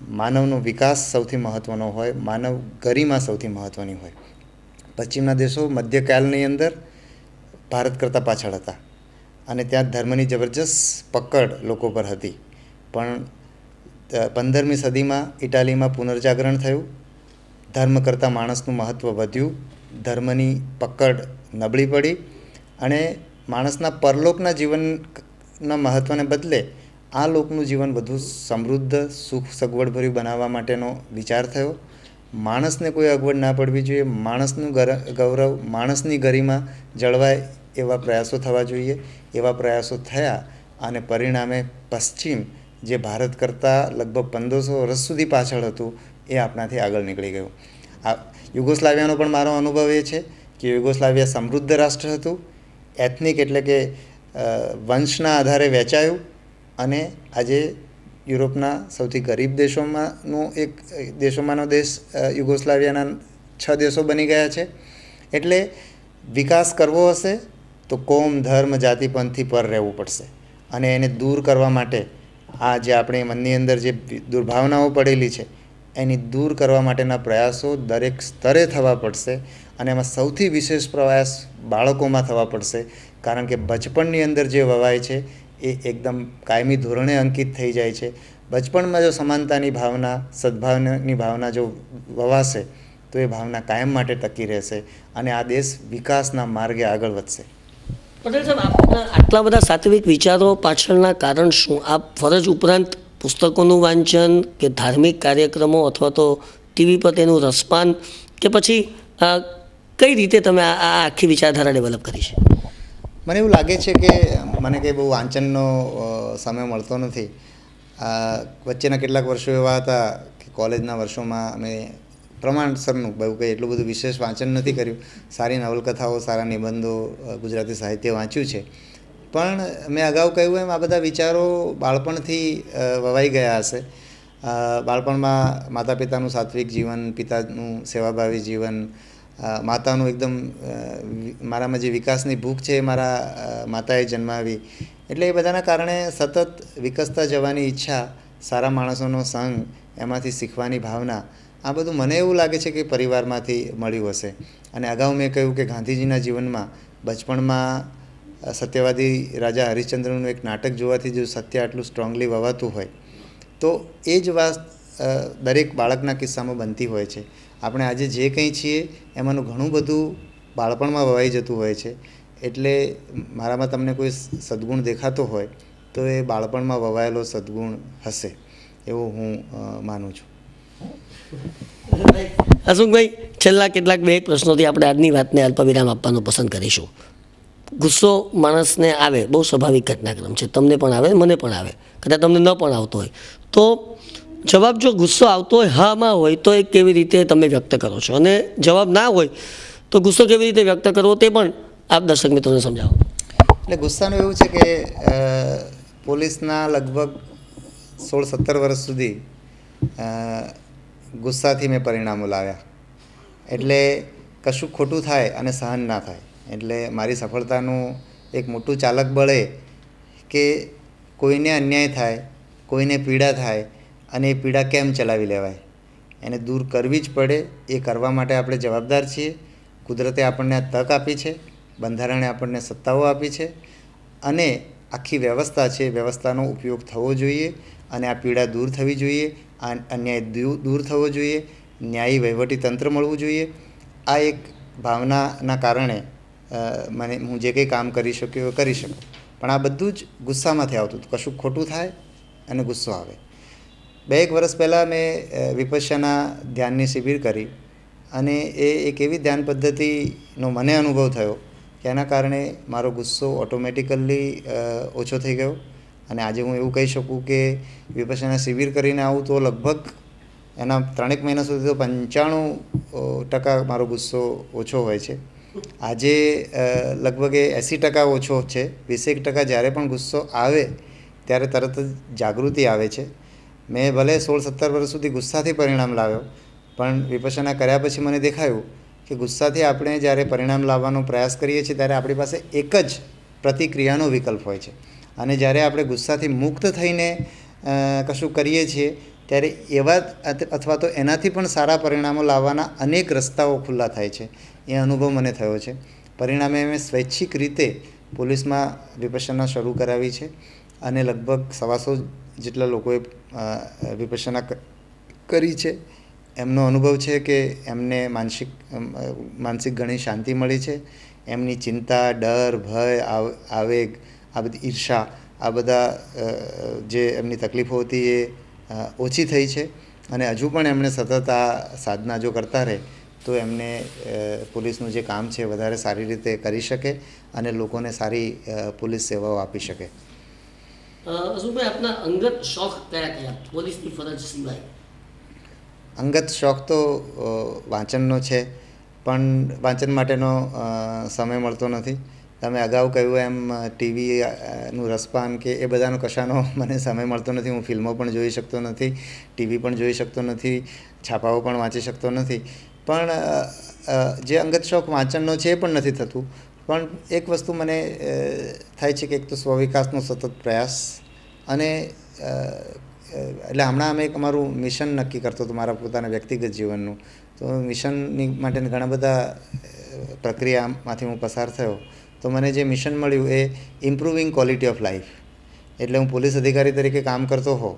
માનવનો વિકાસ સૌથી મહત્ત્વનો હોય, માનવ ગરિમા સૌથી મહત્ત્વની હોય. પશ્ચિમના દેશો મધ્યકાલની અંદર ભારત કરતાં પાછળ હતા અને ત્યાં ધર્મની જબરજસ્ત પકડ લોકો પર હતી. પણ પંદરમી સદીમાં ઇટાલીમાં પુનર્જાગરણ થયું, ધર્મ કરતાં માણસનું મહત્ત્વ વધ્યું, ધર્મની પકડ નબળી પડી અને માણસના પરલોકના જીવનના મહત્ત્વને બદલે આ લોકનું જીવન વધુ સમૃદ્ધ, સુખ સગવડભર્યું બનાવવા માટેનો વિચાર થયો. માણસને કોઈ અગવડ ના પડવી જોઈએ. માણસનું ગર- ગૌરવ, માણસની ગરિમા જળવાય એવા પ્રયાસો થવા જોઈએ. એવા પ્રયાસો થયા અને પરિણામે પશ્ચિમ જે ભારત કરતાં લગભગ પંદરસો વર્ષ સુધી પાછળ હતું એ આપણાથી આગળ નીકળી ગયું. આ યુગોસ્લાવિયાનો પણ મારો અનુભવ એ છે કે યુગોસ્લાવિયા સમૃદ્ધ રાષ્ટ્ર હતું. એથનિક એટલે કે વંશના આધારે વહેંચાયું અને આજે યુરોપના સૌથી ગરીબ દેશોમાંનો એક દેશોમાંનો દેશ યુગોસ્લાવિયાના છ દેશો બની ગયા છે. એટલે વિકાસ કરવો હશે તો કોમ, ધર્મ જાતિ પંથથી પર રહેવું પડશે. અને એને દૂર કરવા માટે આ જે આપણે મનની અંદર જે દુર્ભાવનાઓ પડેલી છે, એની દૂર કરવા માટેના પ્રયાસો દરેક સ્તરે થવા પડશે અને એમાં સૌથી વિશેષ પ્રયાસ બાળકોમાં થવા પડશે. કારણ કે બચપણની અંદર જે વવાય છે એ એકદમ કાયમી ધોરણે અંકિત થઈ જાય છે. બચપણમાં જો સમાનતાની ભાવના સદભાવનાની ભાવના જો વવાશે, તો એ ભાવના કાયમ માટે ટકી રહેશે અને આ દેશ વિકાસના માર્ગે આગળ વધશે. પટેલ સાહેબ, આપના આટલા બધા સાત્વિક વિચારો પાછળના કારણ શું? આપ ફરજ ઉપરાંત પુસ્તકોનું વાંચન કે ધાર્મિક કાર્યક્રમો અથવા તો ટીવી પર તેનું રસપાન કે પછી કઈ રીતે તમે આ આખી વિચારધારા ડેવલપ કરી છે? મને એવું લાગે છે કે મને કંઈ બહુ વાંચનનો સમય મળતો નથી. વચ્ચેના કેટલાક વર્ષો એવા હતા કે કોલેજના વર્ષોમાં અમે પ્રમાણસરનું બહુ કંઈ એટલું બધું વિશેષ વાંચન નથી કર્યું. સારી નવલકથાઓ, સારા નિબંધો ગુજરાતી સાહિત્ય વાંચ્યું છે. પણ મેં અગાઉ કહ્યું એમ, આ બધા વિચારો બાળપણથી વવાઈ ગયા હશે. બાળપણમાં માતા પિતાનું સાત્વિક જીવન, પિતાનું સેવાભાવી જીવન માતાનું એકદમ મારામાં જે વિકાસની ભૂખ છે એ મારા માતાએ જન્માવી. એટલે એ બધાના કારણે સતત વિકસતા જવાની ઈચ્છા સારા માણસોનો સંગ, એમાંથી શીખવાની ભાવના, આ બધું મને એવું લાગે છે કે પરિવારમાંથી મળ્યું હશે. અને અગાઉ મેં કહ્યું કે ગાંધીજીના જીવનમાં બચપણમાં સત્યવાદી રાજા હરિશ્ચંદ્રનું એક નાટક જોવાથી જો સત્ય આટલું સ્ટ્રોંગલી વવાતું હોય, તો એ જ વાત દરેક બાળકના કિસ્સામાં બનતી હોય છે. આપણે આજે જે કંઈ છીએ એમાંનું ઘણું બધું બાળપણમાં વવાઈ જતું હોય છે. એટલે મારામાં તમને કોઈ સદ્ગુણ દેખાતો હોય તો એ બાળપણમાં વવાયેલો સદ્ગુણ હશે એવું હું માનું છું. હસમુખભાઈ છેલ્લા કેટલાક બે પ્રશ્નોથી આપણે આજની વાતને અલ્પવિરામ આપવાનું પસંદ કરીશું. ગુસ્સો માણસને આવે, બહુ સ્વાભાવિક ઘટનાક્રમ છે. તમને પણ આવે, મને પણ આવે. કદાચ તમને ન પણ આવતો હોય. તો જવાબ જો ગુસ્સો આવતો હોય હામાં હોય, તો એ કેવી રીતે તમે વ્યક્ત કરો છો? અને જવાબ ના હોય, તો ગુસ્સો કેવી રીતે વ્યક્ત કરવો તે પણ આપ દર્શક મિત્રોને સમજાવો. એટલે ગુસ્સાનું એવું છે કે પોલીસના લગભગ સોળ સત્તર વર્ષ સુધી ગુસ્સાથી મેં પરિણામો લાવ્યા. એટલે કશું ખોટું થાય અને સહન ના થાય. એટલે મારી સફળતાનું એક મોટું ચાલક બળે કે કોઈને અન્યાય થાય, કોઈને પીડા થાય અને એ પીડા કેમ ચલાવી લેવાય? એને દૂર કરવી જ પડે, એ કરવા માટે આપણે જવાબદાર છીએ. કુદરતે આપણને આ તક આપી છે, બંધારણે આપણને સત્તાઓ આપી છે અને આખી વ્યવસ્થા છે, વ્યવસ્થાનો ઉપયોગ થવો જોઈએ અને આ પીડા દૂર થવી જોઈએ, આ અન્યાય દૂર થવો જોઈએ, ન્યાયી વહીવટી તંત્ર મળવું જોઈએ. આ એક ભાવનાના કારણે મને, હું જે કંઈ કામ કરી શક્યો કરી શકું. પણ આ બધું જ ગુસ્સામાંથી આવતું હતું. કશું ખોટું થાય અને ગુસ્સો આવે. બે એક વર્ષ પહેલાં મેં વિપશ્યના ધ્યાનની શિબિર કરી અને એ એક એવી ધ્યાન પદ્ધતિનો મને અનુભવ થયો કે એના કારણે મારો ગુસ્સો ઓટોમેટિકલી ઓછો થઈ ગયો. અને આજે હું એવું કહી શકું કે વિપશ્યના શિબિર કરીને આવું તો લગભગ એના ત્રણેક મહિના સુધી તો પંચાણું ટકા મારો ગુસ્સો ઓછો હોય છે. આજે લગભગ એ એંસી ટકા ઓછો છે. વીસેક ટકા જ્યારે પણ ગુસ્સો આવે ત્યારે તરત જ જાગૃતિ આવે છે. મેં ભલે સોળ સત્તર વર્ષ સુધી ગુસ્સાથી પરિણામ લાવ્યો, પણ વિપસના કર્યા પછી મને દેખાયું કે ગુસ્સાથી આપણે જ્યારે પરિણામ લાવવાનો પ્રયાસ કરીએ છીએ, ત્યારે આપણી પાસે એક જ પ્રતિક્રિયાનો વિકલ્પ હોય છે. અને જ્યારે આપણે ગુસ્સાથી મુક્ત થઈને કશું કરીએ છીએ, ત્યારે એવા અથવા તો એનાથી પણ સારા પરિણામો લાવવાના અનેક રસ્તાઓ ખુલ્લા થાય છે. એ અનુભવ મને થયો છે. પરિણામે મેં સ્વૈચ્છિક રીતે પોલીસમાં વિપસના શરૂ કરાવી છે. અને લગભગ સવાસો જેટલા લોકોએ વિપસના કરી છે. એમનો અનુભવ છે કે એમને માનસિક માનસિક ઘણી શાંતિ મળી છે. એમની ચિંતા, ડર, ભય આવેગ, આ બધી ઈર્ષા, આ બધા જે એમની તકલીફો હતી એ ઓછી થઈ છે. અને હજુ પણ એમણે સતત આ સાધના જો કરતા રહે, તો એમને પોલીસનું જે કામ છે વધારે સારી રીતે કરી શકે અને લોકોને સારી પોલીસ સેવાઓ આપી શકે. અ, આપના અંગત શોખ કયા કયા પોલીસની ફરજ સિવાય અંગત શોખ તો વાંચનનો છે પણ વાંચન માટેનો સમય મળતો નથી. તમે અગાઉ કહ્યું એમ ટીવી નું રસપાન કે એ બધાનો કશાનો મને સમય મળતો નથી હું ફિલ્મો પણ જોઈ શકતો નથી ટીવી પણ જોઈ શકતો નથી છાપાઓ પણ વાંચી શકતો નથી. પણ જે અંગત શોખ વાંચનનો છે એ પણ નથી થતું. પણ એક વસ્તુ મને થાય છે કે એક તો સ્વવિકાસનો સતત પ્રયાસ અને એટલે હમણાં અમે એક અમારું મિશન નક્કી કરતો હતો મારા પોતાના વ્યક્તિગત જીવનનું. તો મિશનની માટે ઘણા બધા પ્રક્રિયામાંથી હું પસાર થયો. તો મને જે મિશન મળ્યું એ ઇમ્પ્રુવિંગ ક્વોલિટી ઓફ લાઈફ એટલે હું પોલીસ અધિકારી તરીકે કામ કરતો હો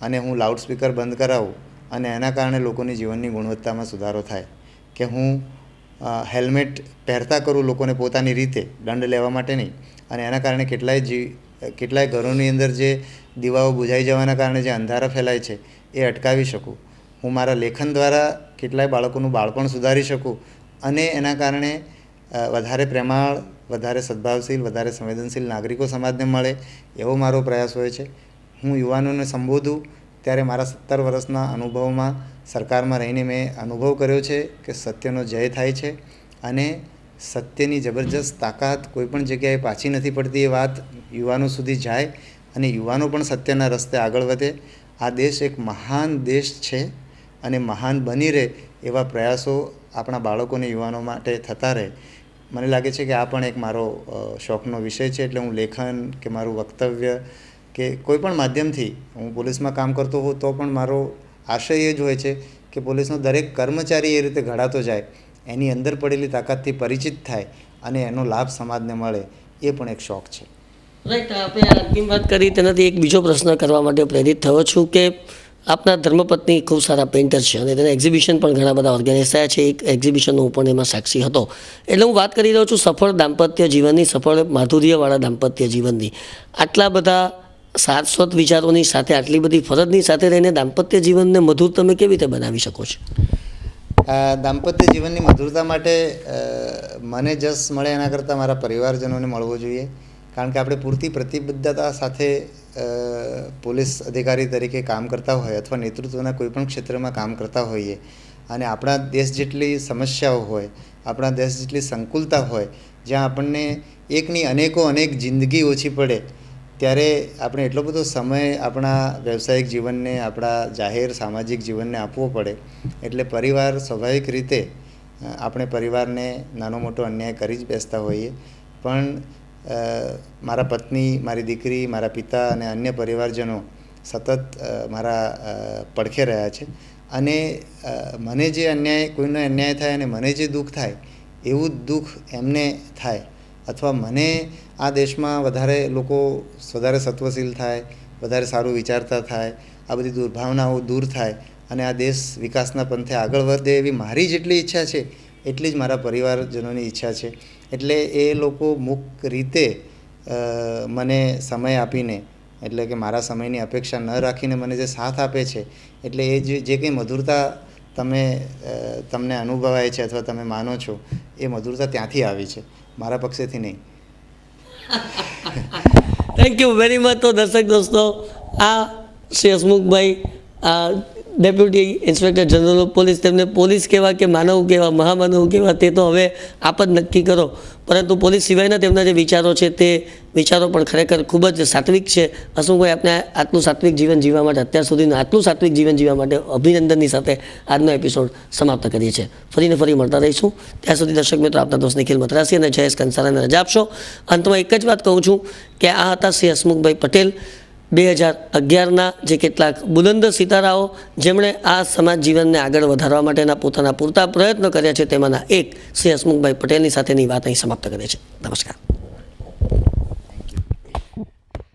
અને હું લાઉડ સ્પીકર બંધ કરાવું અને એના કારણે લોકોની જીવનની ગુણવત્તામાં સુધારો થાય. કે હું હેલ્મેટ પહેરતા કરું લોકોને પોતાની રીતે, દંડ લેવા માટે નહીં. અને એના કારણે કેટલાય જીવ કેટલાય ઘરોની અંદર જે દીવાઓ બુઝાઈ જવાના કારણે જે અંધારા ફેલાય છે, એ અટકાવી શકું. હું મારા લેખન દ્વારા કેટલાય બાળકોનું બાળપણ સુધારી શકું અને એના કારણે વધારે પ્રેમાળ, વધારે સદભાવશીલ, વધારે સંવેદનશીલ નાગરિકો સમાજને મળે એવો મારો પ્રયાસ હોય છે. હું યુવાનોને સંબોધું ત્યારે મારા સત્તર વર્ષના અનુભવમાં સરકારમાં રહીને મેં અનુભવ કર્યો છે કે સત્યનો જય થાય છે અને સત્યની જબરજસ્ત તાકાત કોઈપણ જગ્યાએ પાછી નથી પડતી એ વાત યુવાનો સુધી જાય અને યુવાનો પણ સત્યના રસ્તે આગળ વધે. આ દેશ એક મહાન દેશ છે અને મહાન બની રહે એવા પ્રયાસો આપણા બાળકોને યુવાનો માટે થતા રહે. મને લાગે છે કે આ પણ એક મારો શોખનો વિષય છે એટલે હું લેખન કે મારું વક્તવ્ય કે કોઈ પણ માધ્યમથી હું પોલીસમાં કામ કરતો હોઉં તો પણ મારો આશય જ હોય છે કે પોલીસનો દરેક કર્મચારી એ રીતે ઘડાતો જાય, એની અંદર પડેલી તાકાતથી પરિચિત થાય અને એનો લાભ સમાજને મળે, એ પણ એક શોખ છે. રાઈટ આપણે આ અંતિમ વાત કરી, તેનાથી એક બીજો પ્રશ્ન કરવા માટે પ્રેરિત થયો છું કે આપના ધર્મપત્ની ખૂબ સારા પેઇન્ટર છે અને તેના એક્ઝિબિશન પણ ઘણા બધા ઓર્ગેનાઇઝ થયા છે. એક એક્ઝિબિશનનો હું પણ એમાં સાક્ષી હતો. એટલે હું વાત કરી રહ્યો છું સફળ દાંપત્ય જીવનની, સફળ માધુર્યવાળા દાંપત્ય જીવનની. આટલા બધા શાશ્વત વિચારોની સાથે, આટલી બધી ફરજની સાથે રહીને દાંપત્ય જીવનને મધુર તમે કેવી રીતે બનાવી શકો છો? દાંપત્ય જીવનની મધુરતા માટે મને જસ મળે એના કરતાં મારા પરિવારજનોને મળવો જોઈએ. કારણ કે આપણે પૂરતી પ્રતિબદ્ધતા સાથે પોલીસ અધિકારી તરીકે કામ કરતા હોય અથવા નેતૃત્વના કોઈપણ ક્ષેત્રમાં કામ કરતા હોઈએ અને આપણા દેશ જેટલી સમસ્યાઓ હોય, આપણા દેશ જેટલી સંકુલતા હોય, જ્યાં આપણને એકની અનેકો અનેક જિંદગી ઓછી પડે ત્યારે આપણે એટલો બધો સમય આપણા વ્યવસાયિક જીવનને, આપણા જાહેર સામાજિક જીવનને આપવો પડે. એટલે પરિવાર સ્વાભાવિક રીતે આપણે પરિવારને નાનો મોટો અન્યાય કરી જ બેસતા હોઈએ. પણ મારા પત્ની, મારી દીકરી, મારા પિતા અને અન્ય પરિવારજનો સતત મારા પડખે રહ્યા છે. અને મને જે અન્યાય, કોઈનો અન્યાય થાય અને મને જે દુઃખ થાય, એવું દુઃખ એમને થાય. અથવા મને આ દેશમાં વધારે લોકો વધારે સત્વશીલ થાય, વધારે સારું વિચારતા થાય, આ બધી દુર્ભાવનાઓ દૂર થાય અને આ દેશ વિકાસના પંથે આગળ વધે એવી મારી જેટલી ઈચ્છા છે, એટલી જ મારા પરિવારજનોની ઈચ્છા છે. એટલે એ લોકો મુક્ત રીતે મને સમય આપીને, એટલે કે મારા સમયની અપેક્ષા ન રાખીને મને જે સાથ આપે છે, એટલે એ જે જે કંઈ મધુરતા તમે તમને અનુભવાય છે અથવા તમે માનો છો, એ મધુરતા ત્યાંથી આવી છે. મારા પક્ષેથી નહીં. થેન્ક યુ વેરી મચ તો દર્શક દોસ્તો આ શ્રી હસમુખભાઈ આ deputy inspector general of police તેમને પોલીસ કહેવા કે માનવ કહેવા મહામાનવ કહેવા તે તો હવે આપ જ નક્કી કરો. પરંતુ પોલીસ સિવાયના તેમના જે વિચારો છે તે વિચારો પણ ખરેખર ખૂબ જ સાત્વિક છે. હસમુખભાઈ આપણે આટલું સાત્વિક જીવન જીવવા માટે અત્યાર સુધીનું આટલું સાત્વિક જીવન જીવવા માટે અભિનંદનની સાથે આજનો એપિસોડ સમાપ્ત કરીએ છીએ. ફરીને ફરી મળતા રહીશું. ત્યાં સુધી દર્શક મિત્રો, આપના દોસ્ત નિખિલ મદ્રાસી અને જયેશ કંસારાને રજા આપશો. અંતમાં એક જ વાત કહું છું કે આ હતા શ્રી હસમુખભાઈ પટેલ. બે હજાર અગિયારના જે કેટલાક બુલંદ સિતારાઓ જેમણે આ સમાજ જીવનને આગળ વધારવા માટેના પોતાના પૂરતા પ્રયત્નો કર્યા છે, તેમાંના એક શ્રી હસમુખભાઈ પટેલની સાથેની વાત અહીં સમાપ્ત કરે છે નમસ્કાર.